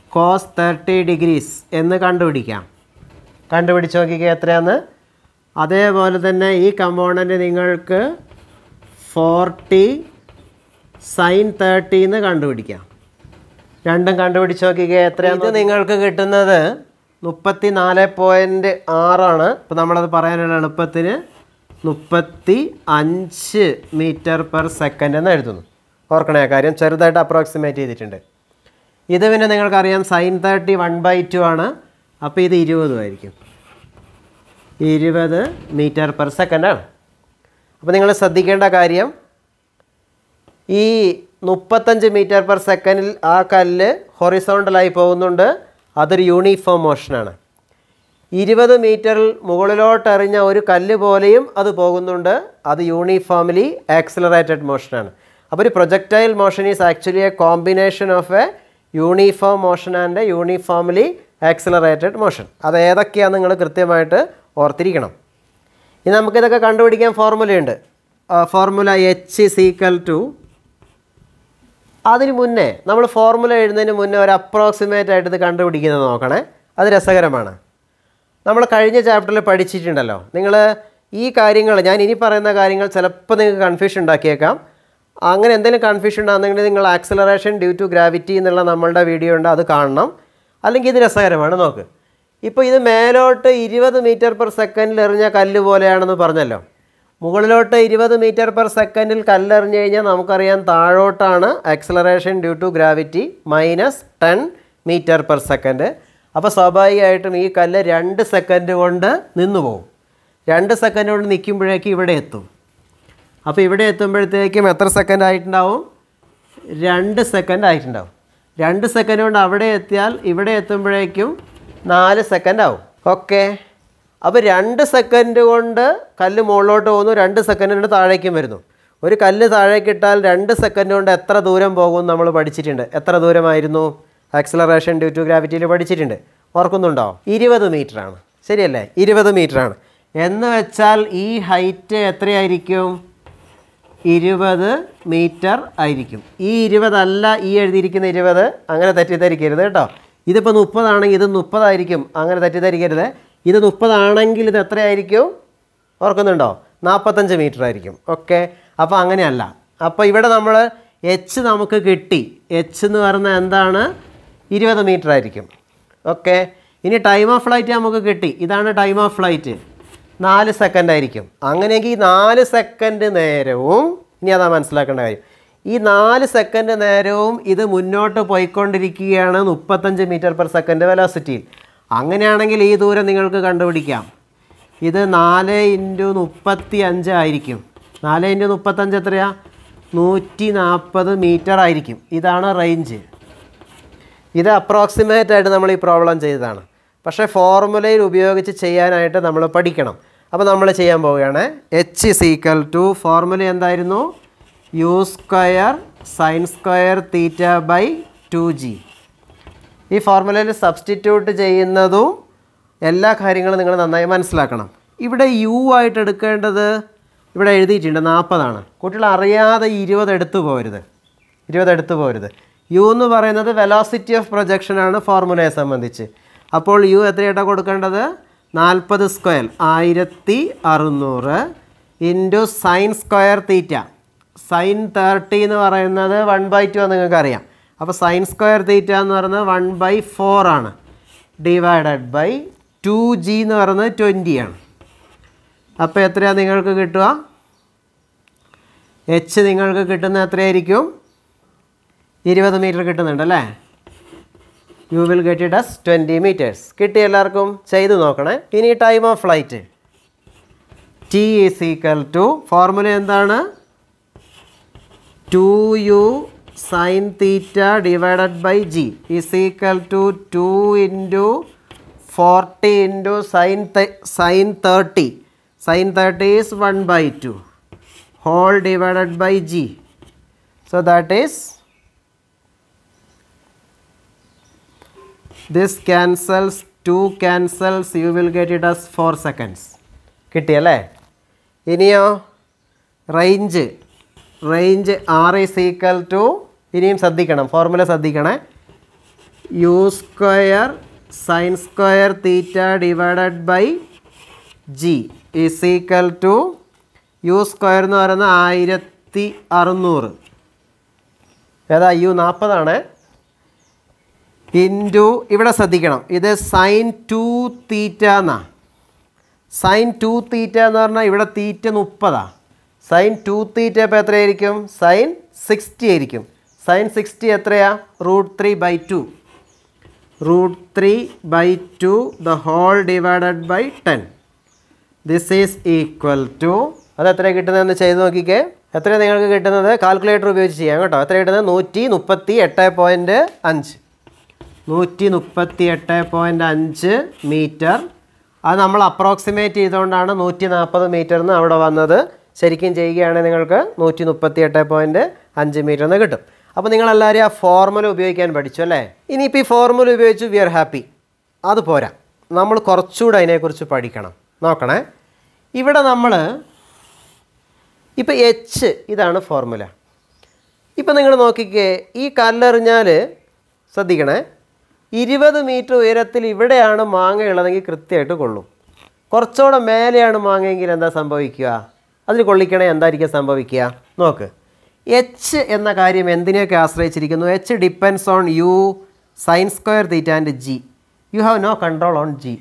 കോസ് തേർട്ടി ഡിഗ്രീസ് എന്ന് കണ്ടുപിടിക്കാം. കണ്ടുപിടിച്ച് നോക്കിക്കുക എത്രയാന്ന്. അതേപോലെ തന്നെ ഈ കമ്പോണന്റ് നിങ്ങൾക്ക് ഫോർട്ടി സൈൻ തേർട്ടി എന്ന് കണ്ടുപിടിക്കാം. രണ്ടും കണ്ടുപിടിച്ച് നോക്കിക്കുക എത്രയാണ് നിങ്ങൾക്ക് കിട്ടുന്നത് മുപ്പത്തി നാല് പോയിന്റ് ആറാണ്. ഇപ്പോൾ നമ്മളത് പറയാനുള്ള എളുപ്പത്തിന്. മുപ്പത്തി അഞ്ച് മീറ്റർ പെർ സെക്കൻഡ് എന്ന് എഴുതുന്നു. ഓർക്കണേ കാര്യം. ചെറുതായിട്ട് അപ്രോക്സിമേറ്റ് ചെയ്തിട്ടുണ്ട്. ഇത് പിന്നെ നിങ്ങൾക്കറിയാം sine thirty one by two ആണ്. അപ്പോൾ ഇത് ഇരുപതും ആയിരിക്കും. ഇരുപത് മീറ്റർ പെർ സെക്കൻഡാണ് അപ്പോൾ നിങ്ങൾ ശ്രദ്ധിക്കേണ്ട കാര്യം ഈ മുപ്പത്തഞ്ച് മീറ്റർ പെർ സെക്കൻഡിൽ ആ കല്ല് ഹൊറിസോണ്ടലായി പോകുന്നുണ്ട്. അതൊരു യൂണിഫോം മോഷനാണ്. ഇരുപത് മീറ്ററിൽ മുകളിലോട്ടെറിഞ്ഞ ഒരു കല്ല് പോലെയും അത് പോകുന്നുണ്ട്. അത് യൂണിഫോംലി ആക്സിലറേറ്റഡ് മോഷനാണ് അപ്പോൾ ഒരു projectile motion is actually a combination of a uniform motion and a uniformly accelerated motion അത് ഏതൊക്കെയാണ് നിങ്ങൾ കൃത്യമായിട്ട് ഓർത്തിരിക്കണം. ഇനി നമുക്കിതൊക്കെ കണ്ടുപിടിക്കാൻ ഫോർമുലയുണ്ട് formula H is equal to അതിന് മുന്നേ നമ്മൾ ഫോർമുല എഴുതുന്നതിന് മുന്നേ ഒരു അപ്രോക്സിമേറ്റ് ആയിട്ട് ഇത് കണ്ടുപിടിക്കുന്നത് നോക്കണേ. അത് രസകരമാണ്. നമ്മൾ കഴിഞ്ഞ ചാപ്റ്ററിൽ പഠിച്ചിട്ടുണ്ടല്ലോ. നിങ്ങൾ ഈ കാര്യങ്ങൾ ഞാൻ ഇനി പറയുന്ന കാര്യങ്ങൾ ചിലപ്പോൾ നിങ്ങൾക്ക് കൺഫ്യൂഷൻ ഉണ്ടാക്കിയേക്കാം. അങ്ങനെ എന്തെങ്കിലും കൺഫ്യൂഷൻ ഉണ്ടാകുന്നെങ്കിൽ നിങ്ങൾ ആക്സലറേഷൻ ഡ്യൂ ടു ഗ്രാവിറ്റി എന്നുള്ള നമ്മളുടെ വീഡിയോ ഉണ്ട് അത് കാണണം. അല്ലെങ്കിൽ ഇത് രസകരമാണ് നോക്ക്. ഇപ്പോൾ ഇത് മേലോട്ട് ഇരുപത് മീറ്റർ പെർ സെക്കൻഡിൽ എറിഞ്ഞ കല്ല് പോലെയാണെന്ന് പറഞ്ഞല്ലോ. മുകളിലോട്ട് ഇരുപത് മീറ്റർ പെർ സെക്കൻഡിൽ കല്ലെറിഞ്ഞു കഴിഞ്ഞാൽ നമുക്കറിയാം താഴോട്ടാണ് acceleration due to gravity minus ten metre per second അപ്പോൾ സ്വാഭാവികമായിട്ടും ഈ കല്ല് രണ്ട് സെക്കൻഡ് കൊണ്ട് നിന്നു പോകും. രണ്ട് സെക്കൻഡ് കൊണ്ട് നിൽക്കുമ്പോഴേക്ക് ഇവിടെ എത്തും. അപ്പോൾ ഇവിടെ എത്തുമ്പോഴത്തേക്കും എത്ര സെക്കൻഡ് ആയിട്ടുണ്ടാവും? രണ്ട് സെക്കൻഡ് ആയിട്ടുണ്ടാവും. രണ്ട് സെക്കൻഡ് കൊണ്ട് അവിടെ എത്തിയാൽ ഇവിടെ എത്തുമ്പോഴേക്കും നാല് സെക്കൻഡ് ആവും. ഓക്കെ അപ്പോൾ രണ്ട് സെക്കൻഡ് കൊണ്ട് കല്ല് മുകളിലോട്ട് പോകുന്നു രണ്ട് സെക്കൻഡ് കൊണ്ട് താഴേക്കും വരുന്നു. ഒരു കല്ല് താഴേക്ക് ഇട്ടാൽ രണ്ട് സെക്കൻഡ് കൊണ്ട് എത്ര ദൂരം പോകും നമ്മൾ പഠിച്ചിട്ടുണ്ട്? എത്ര ദൂരമായിരുന്നു? ആക്സിലറേഷൻ ഡ്യൂ ടു ഗ്രാവിറ്റിയിൽ പഠിച്ചിട്ടുണ്ട്. ഓർക്കുന്നുണ്ടോ? ഇരുപത് ആണ്. ശരിയല്ലേ? ഇരുപത് ആണ്. എന്ന് വെച്ചാൽ ഈ ഹൈറ്റ് എത്രയായിരിക്കും? ഇരുപത് മീറ്റർ ആയിരിക്കും. ഈ ഇരുപതല്ല ഈ എഴുതിയിരിക്കുന്ന ഇരുപത്. അങ്ങനെ തെറ്റിദ്ധരിക്കരുത് കേട്ടോ. ഇതിപ്പോൾ മുപ്പതാണെങ്കിൽ ഇത് മുപ്പതായിരിക്കും. അങ്ങനെ തെറ്റിദ്ധരിക്കരുത്. ഇത് മുപ്പതാണെങ്കിൽ ഇത് എത്രയായിരിക്കും? ഓർക്കുന്നുണ്ടോ? നാൽപ്പത്തഞ്ച് മീറ്റർ ആയിരിക്കും. ഓക്കെ അപ്പോൾ അങ്ങനെയല്ല. അപ്പോൾ ഇവിടെ നമ്മൾ എച്ച് നമുക്ക് കിട്ടി. എച്ച് എന്ന് പറയുന്നത് എന്താണ്? ഇരുപത് മീറ്റർ ആയിരിക്കും. ഓക്കെ ഇനി ടൈം ഓഫ് ഫ്ലൈറ്റ് നമുക്ക് കിട്ടി. ഇതാണ് ടൈം ഓഫ് ഫ്ലൈറ്റ് നാല് സെക്കൻഡ് ആയിരിക്കും. അങ്ങനെയെങ്കിൽ ഈ നാല് സെക്കൻഡ് നേരവും ഇനി അതാ മനസ്സിലാക്കേണ്ട കാര്യം. ഈ നാല് സെക്കൻഡ് നേരവും ഇത് മുന്നോട്ട് പോയിക്കൊണ്ടിരിക്കുകയാണ് മുപ്പത്തഞ്ച് മീറ്റർ പെർ സെക്കൻഡ് വെലോസിറ്റിയിൽ അങ്ങനെയാണെങ്കിൽ ഈ ദൂരം നിങ്ങൾക്ക് കണ്ടുപിടിക്കാം. ഇത് നാല് ഇന്റു മുപ്പത്തി അഞ്ച് ആയിരിക്കും. നാല് ഇന്റു മുപ്പത്തഞ്ച് എത്രയാ? നൂറ്റി നാൽപ്പത് മീറ്റർ ആയിരിക്കും. ഇതാണ് റേഞ്ച്. ഇത് അപ്രോക്സിമേറ്റ് ആയിട്ട് നമ്മൾ ഈ പ്രോബ്ലം ചെയ്തതാണ്. പക്ഷേ ഫോർമുലയിൽ ഉപയോഗിച്ച് ചെയ്യാനായിട്ട് നമ്മൾ പഠിക്കണം. അപ്പോൾ നമ്മൾ ചെയ്യാൻ പോവുകയാണ്. H is equal to formula എന്തായിരുന്നു? U square sine square theta by two G ഈ ഫോർമുലയിൽ സബ്സ്റ്റിറ്റ്യൂട്ട് ചെയ്യുന്നതും എല്ലാ കാര്യങ്ങളും നിങ്ങൾ നന്നായി മനസ്സിലാക്കണം. ഇവിടെ യു ആയിട്ട് എടുക്കേണ്ടത് ഇവിടെ എഴുതിയിട്ടുണ്ട് നാൽപ്പതാണ് കുട്ടികൾ അറിയാതെ ഇരുപത് എടുത്തു പോരുത്. ഇരുപത് എടുത്തു പോരുത്. യു എന്ന് പറയുന്നത് വെലോസിറ്റി ഓഫ് പ്രൊജക്ഷനാണ് ഫോർമുലയെ സംബന്ധിച്ച്. അപ്പോൾ യു എത്രയായിട്ടാണ് കൊടുക്കേണ്ടത്? നാൽപ്പത് സ്ക്വയർ ആയിരത്തി അറുന്നൂറ് into sine square theta sine thirty എന്ന് പറയുന്നത് വൺ ബൈ ടു നിങ്ങൾക്ക് അറിയാം അപ്പോൾ സൈൻ സ്ക്വയർ തീറ്റ എന്ന് പറയുന്നത് വൺ ബൈ ഫോർ ആണ്. ഡിവൈഡഡ് ബൈ ടു ജി എന്ന് പറയുന്നത് ട്വന്റി ആണ്. അപ്പോൾ എത്രയാണ് നിങ്ങൾക്ക് കിട്ടുക? എച്ച് നിങ്ങൾക്ക് കിട്ടുന്ന എത്രയായിരിക്കും? ഇരുപത് മീറ്റർ കിട്ടുന്നുണ്ട് അല്ലേ? You will get it as twenty metres കിട്ടി എല്ലാവർക്കും? ചെയ്ത് നോക്കണേ. ഇനി time of flight T is equal to formula എന്താണ്? Two U sine theta divided by g is equal to two into forty into sine sine thirty sine thirty is one by two whole divided by g so that is this cancels 2 cancels you will get it as 4 seconds കിട്ടിയല്ലേ ഇനിയോ range Range R is equal to ഇനിയും ശ്രദ്ധിക്കണം formula ശ്രദ്ധിക്കണേ. U square sine square theta divided by G is equal to U square എന്ന് പറയുന്നത് ആയിരത്തി അറുന്നൂറ്. ഏതാ യു നാൽപ്പതാണ് ഇന്റു ഇവിടെ ശ്രദ്ധിക്കണം ഇത് സൈൻ ടു തീറ്റ എന്നാ. സൈൻ ടു തീറ്റ എന്ന് പറഞ്ഞാൽ ഇവിടെ തീറ്റ മുപ്പതാ. സൈൻ ടു തീറ്റ ഇപ്പോൾ എത്രയായിരിക്കും? സൈൻ സിക്സ്റ്റി ആയിരിക്കും. സൈൻ സിക്സ്റ്റി എത്രയാ? Root three by two. Root three by two the whole divided by ten. This is equal to അത് എത്ര കിട്ടുന്നതെന്ന് ചെയ്ത് നോക്കിക്കേ. എത്രയാണ് നിങ്ങൾക്ക് കിട്ടുന്നത്? കാൽക്കുലേറ്റർ ഉപയോഗിച്ച് ചെയ്യാം കേട്ടോ. എത്ര കിട്ടുന്നത്? നൂറ്റി മുപ്പത്തി എട്ട് പോയിന്റ് അഞ്ച്. നൂറ്റി മുപ്പത്തി എട്ട് പോയിന്റ് അഞ്ച് മീറ്റർ അത് നമ്മൾ അപ്രോക്സിമേറ്റ് ചെയ്തുകൊണ്ടാണ് നൂറ്റി നാൽപ്പത് മീറ്റർ എന്ന് അവിടെ വന്നത്. ശരിക്കും ചെയ്യുകയാണെങ്കിൽ നിങ്ങൾക്ക് നൂറ്റി മുപ്പത്തി എട്ട് പോയിന്റ് അഞ്ച് മീറ്റർ എന്ന് കിട്ടും. അപ്പോൾ നിങ്ങളെല്ലാവരും ആ ഫോർമുല ഉപയോഗിക്കാൻ പഠിച്ചു അല്ലേ? ഇനിയിപ്പോൾ ഈ ഫോർമുല ഉപയോഗിച്ച് വി ആർ ഹാപ്പി അത് പോരാ. നമ്മൾ കുറച്ചുകൂടെ അതിനെക്കുറിച്ച് പഠിക്കണം. നോക്കണേ. ഇവിടെ നമ്മൾ ഇപ്പോൾ എച്ച് ഇതാണ് ഫോർമുല ഇപ്പം നിങ്ങൾ നോക്കിക്കേ ഈ കല്ലെറിഞ്ഞാൽ ശ്രദ്ധിക്കണേ. ഇരുപത് മീറ്റർ ഉയരത്തിൽ ഇവിടെയാണ് മാങ്ങ ഉള്ളതെങ്കിൽ കൃത്യമായിട്ട് കൊള്ളും. കുറച്ചുകൂടെ മേലെയാണ് മാങ്ങയെങ്കിൽ എന്താ സംഭവിക്കുക? അതിൽ കൊള്ളിക്കണേ എന്തായിരിക്കും സംഭവിക്കുക? നോക്ക്. എച്ച് എന്ന കാര്യം എന്തിനെയൊക്കെ ആശ്രയിച്ചിരിക്കുന്നു? H depends on U sine square theta and G you have no control on G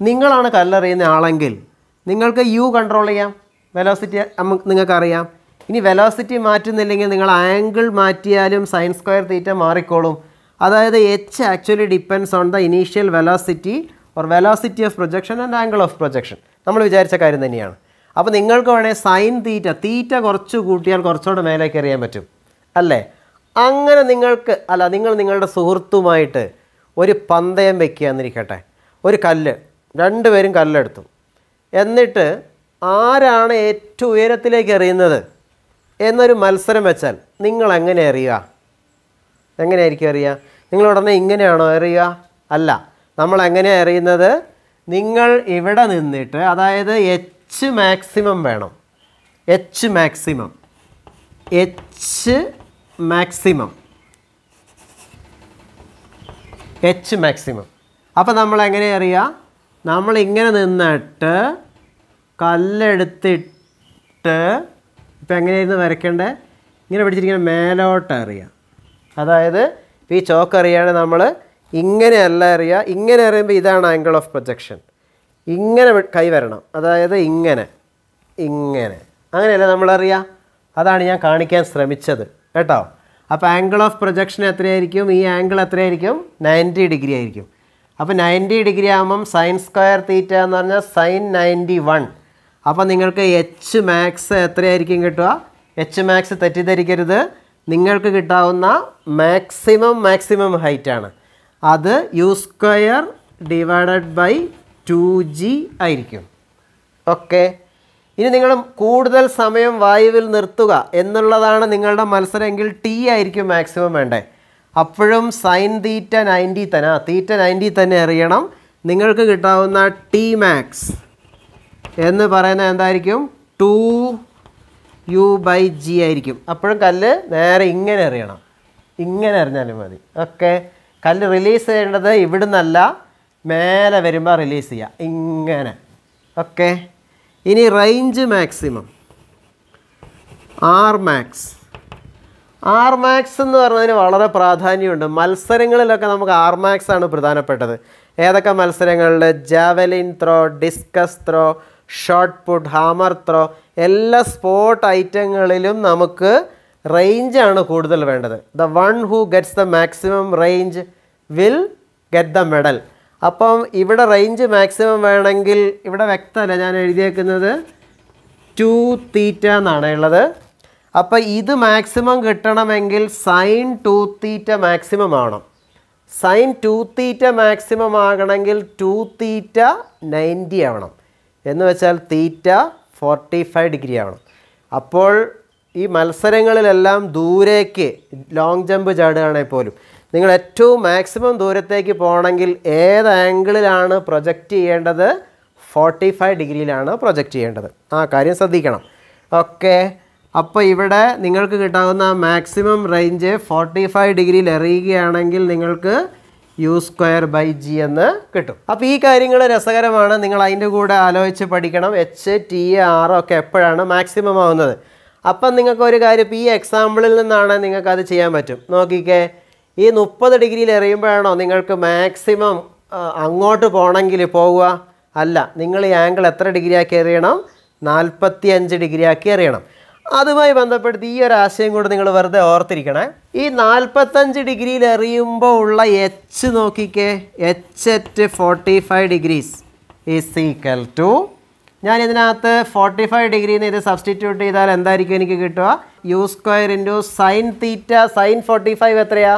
നിങ്ങളാണ് കല്ലെറിയുന്ന ആളെങ്കിൽ നിങ്ങൾക്ക് യു കൺട്രോൾ ചെയ്യാം. വെലോസിറ്റി നിങ്ങൾക്കറിയാം. ഇനി വെലോസിറ്റി മാറ്റുന്നില്ലെങ്കിൽ നിങ്ങൾ ആംഗിൾ മാറ്റിയാലും സൈൻ സ്ക്വയർ തീറ്റ മാറിക്കോളും. അതായത് H actually depends on the initial velocity or velocity of projection and angle of projection നമ്മൾ വിചാരിച്ച കാര്യം തന്നെയാണ്. അപ്പോൾ നിങ്ങൾക്ക് വേണേൽ സൈൻ തീറ്റ തീറ്റ കുറച്ച് കൂട്ടിയാൽ കുറച്ചുകൂടെ മേലേക്ക് എറിയാൻ പറ്റും. അല്ലേ? അങ്ങനെ നിങ്ങൾക്ക് അല്ല നിങ്ങൾ നിങ്ങളുടെ സുഹൃത്തുമായിട്ട് ഒരു പന്തയം വെക്കുക എന്നിരിക്കട്ടെ. ഒരു കല്ല് രണ്ടുപേരും കല്ലെടുത്തു. എന്നിട്ട് ആരാണ് ഏറ്റവും ഉയരത്തിലേക്ക് എറിയുന്നത്? എന്നൊരു മത്സരം വെച്ചാൽ നിങ്ങൾ എങ്ങനെ എറിയുക? എങ്ങനെയായിരിക്കും എറിയുക? നിങ്ങൾ ഉടനെ ഇങ്ങനെയാണോ എറിയുക? അല്ല. നമ്മൾ എങ്ങനെയാണ് എറിയുന്നത്? നിങ്ങൾ ഇവിടെ നിന്നിട്ട് അതായത് എച്ച് മാക്സിമം വേണം. H maximum H maximum H maximum അപ്പോൾ നമ്മൾ എങ്ങനെ അറിയാം? നമ്മൾ ഇങ്ങനെ നിന്നിട്ട് കല്ലെടുത്തിട്ട് ഇപ്പം എങ്ങനെയായിരുന്നു വരയ്ക്കേണ്ടത് ഇങ്ങനെ പിടിച്ചിരിക്കുന്ന മേലോട്ട് അറിയാം. അതായത് ഈ ചോക്ക് അറിയാതെ നമ്മൾ ഇങ്ങനെയല്ല അറിയുക ഇങ്ങനെ അറിയുമ്പോൾ ഇതാണ് ആംഗിൾ ഓഫ് പ്രൊജക്ഷൻ ഇങ്ങനെ കൈ വരണം. അതായത് ഇങ്ങനെ. ഇങ്ങനെ. അങ്ങനെയല്ല നമ്മളറിയാം? അതാണ് ഞാൻ കാണിക്കാൻ ശ്രമിച്ചത്. കേട്ടോ? അപ്പോൾ ആംഗിൾ ഓഫ് പ്രൊജക്ഷൻ എത്രയായിരിക്കും? ഈ ആംഗിൾ എത്രയായിരിക്കും? നയന്റി ഡിഗ്രി ആയിരിക്കും. അപ്പോൾ നയന്റി ഡിഗ്രി ആകുമ്പം സൈൻ സ്ക്വയർ തീറ്റ എന്ന് പറഞ്ഞാൽ സൈൻ നയന്റി വൺ അപ്പോൾ നിങ്ങൾക്ക് എച്ച് മാക്സ് എത്രയായിരിക്കും കിട്ടുക? എച്ച് മാക്സ് തെറ്റിദ്ധരിക്കരുത്. നിങ്ങൾക്ക് കിട്ടാവുന്ന മാക്സിമം മാക്സിമം ഹൈറ്റാണ് അത് U square divided by two G ആയിരിക്കും. ഓക്കെ ഇനി നിങ്ങൾ കൂടുതൽ സമയം വായുവിൽ നിർത്തുക എന്നുള്ളതാണ് നിങ്ങളുടെ മത്സരമെങ്കിൽ ടി ആയിരിക്കും മാക്സിമം വേണ്ടേ. അപ്പോഴും സൈൻ തീറ്റ നയന്റി തന്നെ. ആ തീറ്റ നയന്റി തന്നെ അറിയണം. നിങ്ങൾക്ക് കിട്ടാവുന്ന ടി മാക്സ് എന്ന് പറയുന്നത് എന്തായിരിക്കും? ടു യു ബൈ ജി ആയിരിക്കും. അപ്പോഴും കല്ല് നേരെ ഇങ്ങനെ അറിയണം ഇങ്ങനെ എറിഞ്ഞാലും മതി. ഓക്കെ കല്ല് റിലീസ് ചെയ്യേണ്ടത് ഇവിടുന്നല്ല. മേലെ വരുമ്പോൾ റിലീസ് ചെയ്യുക ഇങ്ങനെ. ഓക്കെ ഇനി range maximum R max R max എന്ന് പറഞ്ഞതിന് വളരെ പ്രാധാന്യമുണ്ട്. മത്സരങ്ങളിലൊക്കെ നമുക്ക് ആർ മാക്സ് ആണ് പ്രധാനപ്പെട്ടത്. ഏതൊക്കെ മത്സരങ്ങളിൽ javelin throw discus throw short put hammer throw എല്ലാ സ്പോർട്ട് ഐറ്റങ്ങളിലും നമുക്ക് റേഞ്ചാണ് കൂടുതൽ വേണ്ടത്. The one who gets the maximum range will get the medal അപ്പം ഇവിടെ റേഞ്ച് മാക്സിമം വേണമെങ്കിൽ ഇവിടെ വ്യക്തമല്ല ഞാൻ എഴുതിയേക്കുന്നത് ടു തീറ്റ എന്നാണ് ഉള്ളത്. അപ്പോൾ ഇത് മാക്സിമം കിട്ടണമെങ്കിൽ സൈൻ ടു തീറ്റ മാക്സിമം ആവണം. സൈൻ ടു തീറ്റ മാക്സിമം ആകണമെങ്കിൽ ടു തീറ്റ നയന്റി ആവണം. എന്ന് വെച്ചാൽ തീറ്റ ഫോർട്ടി ഫൈവ് ഡിഗ്രി ആവണം. അപ്പോൾ ഈ മത്സരങ്ങളിലെല്ലാം ദൂരേക്ക് ലോങ് ജമ്പ് ചാടുകയാണെങ്കിൽ പോലും നിങ്ങൾ ഏറ്റവും മാക്സിമം ദൂരത്തേക്ക് പോകണമെങ്കിൽ ഏത് ആംഗിളിലാണ് പ്രൊജക്റ്റ് ചെയ്യേണ്ടത്? ഫോർട്ടി ഫൈവ് ഡിഗ്രിയിലാണ് പ്രൊജക്റ്റ് ചെയ്യേണ്ടത്. ആ കാര്യം ശ്രദ്ധിക്കണം. ഓക്കെ അപ്പോൾ ഇവിടെ നിങ്ങൾക്ക് കിട്ടാവുന്ന മാക്സിമം റേഞ്ച് ഫോർട്ടി ഫൈവ് ഡിഗ്രിയിൽ എറിയുകയാണെങ്കിൽ നിങ്ങൾക്ക് യു സ്ക്വയർ ബൈ ജി എന്ന് കിട്ടും. അപ്പോൾ ഈ കാര്യങ്ങൾ രസകരമാണ്. നിങ്ങൾ അതിന്റെ കൂടെ ആലോചിച്ച് പഠിക്കണം. എച്ച് ടി ആർ ഒക്കെ എപ്പോഴാണ് മാക്സിമം ആവുന്നത്. അപ്പം നിങ്ങൾക്ക് ഒരു കാര്യം ഇപ്പോൾ ഈ എക്സാമ്പിളിൽ നിന്നാണ് നിങ്ങൾക്ക് അത് ചെയ്യാൻ പറ്റും. നോക്കിക്കേ. ഈ മുപ്പത് ഡിഗ്രിയിൽ എറിയുമ്പോഴാണോ നിങ്ങൾക്ക് മാക്സിമം അങ്ങോട്ട് പോകണമെങ്കിൽ പോവുക? അല്ല നിങ്ങൾ ഈ ആംഗിൾ എത്ര ഡിഗ്രി ആക്കി എറിയണം? നാൽപ്പത്തി അഞ്ച് ഡിഗ്രി ആക്കി എറിയണം. അതുമായി ബന്ധപ്പെടുത്തി ഈ ഒരു ആശയം കൂടെ നിങ്ങൾ വെറുതെ ഓർത്തിരിക്കണേ. ഈ നാൽപ്പത്തഞ്ച് ഡിഗ്രിയിൽ എറിയുമ്പോൾ ഉള്ള എച്ച് നോക്കിക്കേ. H at forty five degrees is equal to ഞാൻ ഇതിനകത്ത് ഫോർട്ടി ഫൈവ് ഡിഗ്രിന്ന് ഇത് സബ്സ്റ്റിറ്റ്യൂട്ട് ചെയ്താൽ എന്തായിരിക്കും എനിക്ക് കിട്ടുക? U square into sine theta sine forty five എത്രയാ?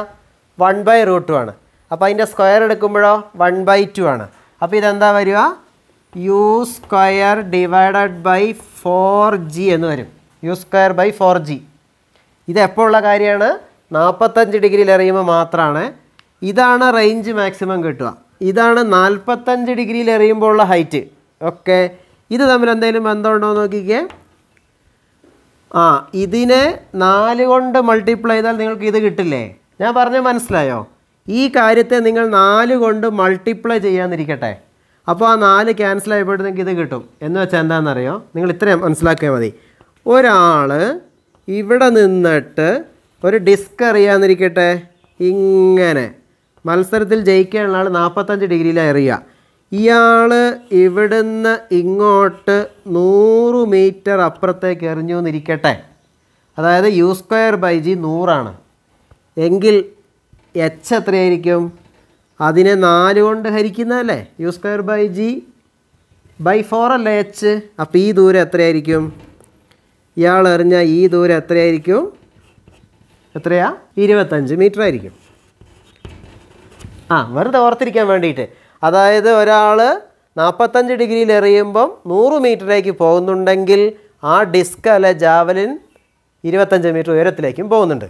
വൺ ബൈ റൂട്ട് ടു ആണ്. അപ്പോൾ അതിന്റെ സ്ക്വയർ എടുക്കുമ്പോഴോ വൺ ബൈ ടു ആണ്. അപ്പോൾ ഇതെന്താ വരിക? U square divided by four G എന്ന് വരും. U square by four G ഇത് ഉള്ള കാര്യമാണ്? നാൽപ്പത്തഞ്ച് ഡിഗ്രിയിൽ എറിയുമ്പോൾ മാത്രമാണ് ഇതാണ് റേഞ്ച് മാക്സിമം കിട്ടുക. ഇതാണ് നാൽപ്പത്തഞ്ച് ഡിഗ്രിയിൽ എറിയുമ്പോൾ ഉള്ള ഹൈറ്റ് ഓക്കെ ഇത് തമ്മിൽ എന്തെങ്കിലും ബന്ധമുണ്ടോ നോക്കിക്കേ. ആ ഇതിനെ നാല് കൊണ്ട് മൾട്ടിപ്ലൈ ചെയ്താൽ നിങ്ങൾക്ക് ഇത് കിട്ടില്ലേ? ഞാൻ പറഞ്ഞ മനസ്സിലായോ? ഈ കാര്യത്തെ നിങ്ങൾ നാല് കൊണ്ട് മൾട്ടിപ്ലൈ ചെയ്യാന്നിരിക്കട്ടെ. അപ്പോൾ ആ നാല് ക്യാൻസൽ ആയപ്പോഴത്തേക്ക് ഇത് കിട്ടും. എന്ന് വെച്ചാൽ എന്താണെന്നറിയോ നിങ്ങൾ ഇത്രയും മനസ്സിലാക്കിയാൽ മതി. ഒരാൾ ഇവിടെ നിന്നിട്ട് ഒരു ഡിസ്ക് എറിയാന്നിരിക്കട്ടെ ഇങ്ങനെ. മത്സരത്തിൽ ജയിക്കാനുള്ള ആൾ നാൽപ്പത്തഞ്ച് ഡിഗ്രിയിലാണ് എറിയുക ഇയാൾ ഇവിടുന്ന് ഇങ്ങോട്ട് നൂറ് മീറ്റർ അപ്പുറത്തേക്ക് എറിഞ്ഞു എന്നിരിക്കട്ടെ അതായത് യു സ്ക്വയർ ബൈ ജി നൂറാണ്. എങ്കിൽ എച്ച് എത്രയായിരിക്കും? അതിനെ നാല് കൊണ്ട് ഹരിക്കുന്നതല്ലേ U square by G by four അല്ലേ എച്ച് അപ്പോൾ ഈ ദൂരം എത്രയായിരിക്കും? ഇയാൾ എറിഞ്ഞ ഈ ദൂരം എത്രയായിരിക്കും? എത്രയാ? ഇരുപത്തഞ്ച് മീറ്റർ ആയിരിക്കും. ആ വെറുതെ ഓർത്തിരിക്കാൻ വേണ്ടിയിട്ട്. അതായത് ഒരാൾ നാൽപ്പത്തഞ്ച് ഡിഗ്രിയിൽ എറിയുമ്പം നൂറ് മീറ്ററിലേക്ക് പോകുന്നുണ്ടെങ്കിൽ ആ ഡിസ്ക് അല്ലെ ജാവലിൻ ഇരുപത്തഞ്ച് മീറ്റർ ഉയരത്തിലേക്കും പോകുന്നുണ്ട്.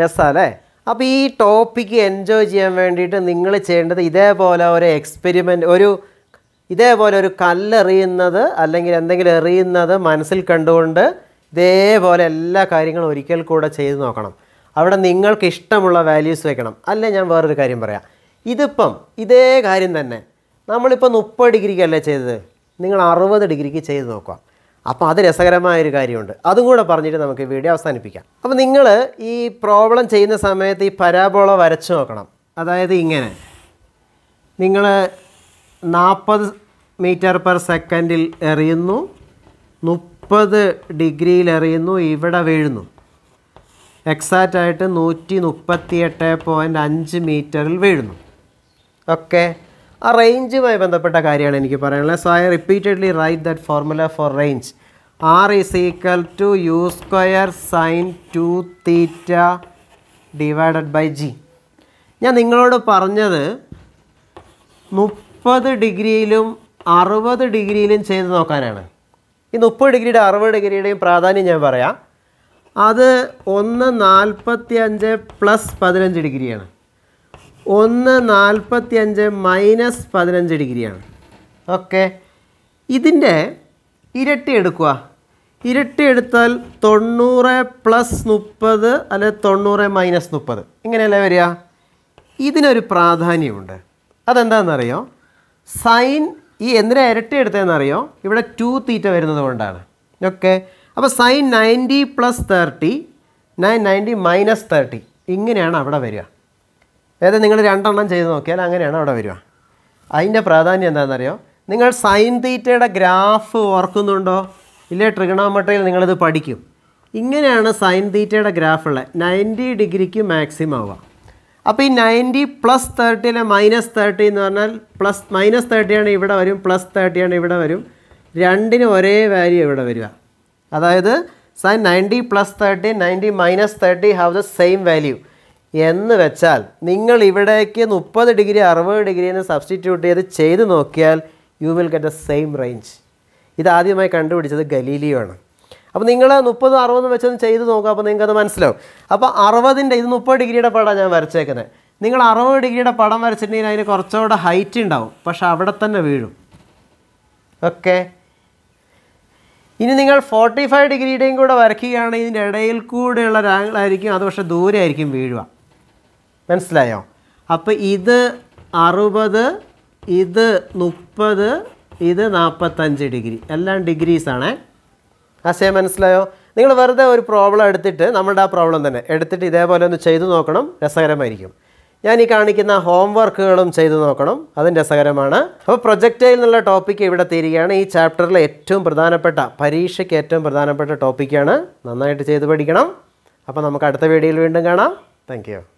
രസമല്ലേ അപ്പോൾ ഈ ടോപ്പിക്ക് എൻജോയ് ചെയ്യാൻ വേണ്ടിയിട്ട് നിങ്ങൾ ചെയ്യേണ്ടത് ഇതേപോലെ ഒരു എക്സ്പെരിമെന്റ് ഒരു ഇതേപോലെ ഒരു കല്ലെറിയുന്നത് അല്ലെങ്കിൽ എന്തെങ്കിലും എറിയുന്നത് മനസ്സിൽ കണ്ടുകൊണ്ട് ഇതേപോലെ എല്ലാ കാര്യങ്ങളും ഒരിക്കൽ കൂടെ ചെയ്ത് നോക്കണം. അവിടെ നിങ്ങൾക്ക് ഇഷ്ടമുള്ള വാല്യൂസ് വെക്കണം. അല്ലേ ഞാൻ വേറൊരു കാര്യം പറയാം. ഇതിപ്പം ഇതേ കാര്യം തന്നെ. നമ്മളിപ്പോൾ മുപ്പത് ഡിഗ്രിക്കല്ലേ ചെയ്തത്? നിങ്ങൾ അറുപത് ഡിഗ്രിക്ക് ചെയ്ത് നോക്കുക. അപ്പോൾ അത് രസകരമായൊരു കാര്യമുണ്ട്. അതും കൂടെ പറഞ്ഞിട്ട് നമുക്ക് വീഡിയോ അവസാനിപ്പിക്കാം. അപ്പോൾ നിങ്ങൾ ഈ പ്രോബ്ലം ചെയ്യുന്ന സമയത്ത് ഈ പരാബോള വരച്ചു നോക്കണം. അതായത് ഇങ്ങനെ. നിങ്ങൾ നാൽപ്പത് മീറ്റർ പെർ സെക്കൻഡിൽ എറിയുന്നു. മുപ്പത് ഡിഗ്രിയിൽ എറിയുന്നു. ഇവിടെ വീഴുന്നു. എക്സാക്റ്റ് ആയിട്ട് നൂറ്റി മുപ്പത്തി എട്ട് പോയിന്റ് അഞ്ച് മീറ്ററിൽ വീഴുന്നു. ഓക്കെ ആ റേഞ്ചുമായി ബന്ധപ്പെട്ട കാര്യമാണ് എനിക്ക് പറയാനുള്ളത്. So I repeatedly write that formula for range R is equal to U square sine two theta divided by G ഞാൻ നിങ്ങളോട് പറഞ്ഞത് മുപ്പത് ഡിഗ്രിയിലും അറുപത് ഡിഗ്രിയിലും ചെയ്ത് നോക്കാനാണ്. ഈ മുപ്പത് ഡിഗ്രിയുടെ അറുപത് ഡിഗ്രിയുടെയും പ്രാധാന്യം ഞാൻ പറയാം. അത് ഒന്ന് നാൽപ്പത്തി അഞ്ച് പ്ലസ് പതിനഞ്ച് ഡിഗ്രിയാണ്. ഒന്ന് നാൽപ്പത്തി അഞ്ച് മൈനസ് പതിനഞ്ച് ഡിഗ്രിയാണ്. ഓക്കെ. ഇതിന്റെ ഇരട്ടി എടുക്കുക ഇരട്ടി എടുത്താൽ തൊണ്ണൂറ് പ്ലസ് മുപ്പത് അല്ലെ തൊണ്ണൂറ് മൈനസ് മുപ്പത്. ഇങ്ങനെയല്ലേ വരിക? ഇതിനൊരു പ്രാധാന്യമുണ്ട്. അതെന്താണെന്നറിയോ? സൈൻ ഈ എന്തിനാ ഇരട്ടി എടുത്തതെന്നറിയോ? ഇവിടെ ടു തീറ്റ വരുന്നത് കൊണ്ടാണ്. ഓക്കെ. അപ്പോൾ sine ninety plus thirty nine ninety minus thirty ഇങ്ങനെയാണ് അവിടെ വരിക. അതായത് നിങ്ങൾ രണ്ടെണ്ണം ചെയ്ത് നോക്കിയാൽ അങ്ങനെയാണ് അവിടെ വരിക. അതിന്റെ പ്രാധാന്യം എന്താണെന്നറിയോ? നിങ്ങൾ സൈൻ തീറ്റയുടെ ഗ്രാഫ് ഓർക്കുന്നുണ്ടോ? ഇല്ലേ ട്രിഗണോമെട്രിയിൽ നിങ്ങളിത് പഠിക്കും. ഇങ്ങനെയാണ് സൈൻ തീറ്റയുടെ ഗ്രാഫ് ഉള്ളത്. നയന്റി ഡിഗ്രിക്ക് മാക്സിമം ആവുക. അപ്പോൾ ഈ നയന്റി പ്ലസ് തേർട്ടിയിലെ മൈനസ് തേർട്ടി എന്ന് പറഞ്ഞാൽ പ്ലസ് മൈനസ് തേർട്ടിയാണ് ഇവിടെ വരും പ്ലസ് തേർട്ടിയാണ് ഇവിടെ വരും. രണ്ടിന് ഒരേ വാല്യൂ ഇവിടെ വരിക. അതായത് sine ninety plus thirty ninety minus thirty have the same value. എന്ന് വെച്ചാൽ നിങ്ങൾ ഇവിടേക്ക് മുപ്പത് ഡിഗ്രി അറുപത് ഡിഗ്രിന്ന് സബ്സ്റ്റിറ്റ്യൂട്ട് ചെയ്ത് ചെയ്ത് നോക്കിയാൽ you will get a same range ഇത് ആദ്യമായി കണ്ടുപിടിച്ചത് ഗലീലിയോ ആണ്. അപ്പോൾ നിങ്ങൾ മുപ്പതും അറുപതും വെച്ചൊന്ന് ചെയ്ത് നോക്കുക അപ്പോൾ നിങ്ങൾക്കത് മനസ്സിലാവും. അപ്പോൾ അറുപതിന്റെ ഇത് മുപ്പത് ഡിഗ്രിയുടെ പടമാണ് ഞാൻ വരച്ചേക്കുന്നത്. നിങ്ങൾ അറുപത് ഡിഗ്രിയുടെ പടം വരച്ചിട്ടുണ്ടെങ്കിൽ അതിന് കുറച്ചുകൂടെ ഹൈറ്റ് ഉണ്ടാവും പക്ഷെ അവിടെ തന്നെ വീഴും. ഓക്കെ ഇനി നിങ്ങൾ ഫോർട്ടി ഫൈവ് ഡിഗ്രിയുടെയും കൂടെ വരയ്ക്കുകയാണെങ്കിൽ ഇതിന്റെ ഇടയിൽ കൂടെയുള്ള ആയിരിക്കും അത് പക്ഷേ ദൂരെ ആയിരിക്കും വീഴുക. മനസ്സിലായോ? അപ്പോൾ ഇത് അറുപത് ഇത് മുപ്പത് ഇത് നാൽപ്പത്തഞ്ച് ഡിഗ്രി. എല്ലാം ഡിഗ്രീസ് ഡിഗ്രീസാണേ ആശയം മനസ്സിലായോ? നിങ്ങൾ വെറുതെ ഒരു പ്രോബ്ലം എടുത്തിട്ട് നമ്മളുടെ ആ പ്രോബ്ലം തന്നെ എടുത്തിട്ട് ഇതേപോലെ ഒന്ന് ചെയ്തു നോക്കണം രസകരമായിരിക്കും. ഞാൻ ഈ കാണിക്കുന്ന ഹോം വർക്കുകളും ചെയ്തു നോക്കണം അതും രസകരമാണ്. അപ്പോൾ പ്രൊജക്റ്റയിൽ നിന്നുള്ള ടോപ്പിക്ക് ഇവിടെ തീരുകയാണ്. ഈ ചാപ്റ്ററിലെ ഏറ്റവും പ്രധാനപ്പെട്ട പരീക്ഷയ്ക്ക് ഏറ്റവും പ്രധാനപ്പെട്ട ടോപ്പിക്കാണ് നന്നായിട്ട് ചെയ്ത് പഠിക്കണം. അപ്പോൾ നമുക്ക് അടുത്ത വീഡിയോയിൽ വീണ്ടും കാണാം. താങ്ക്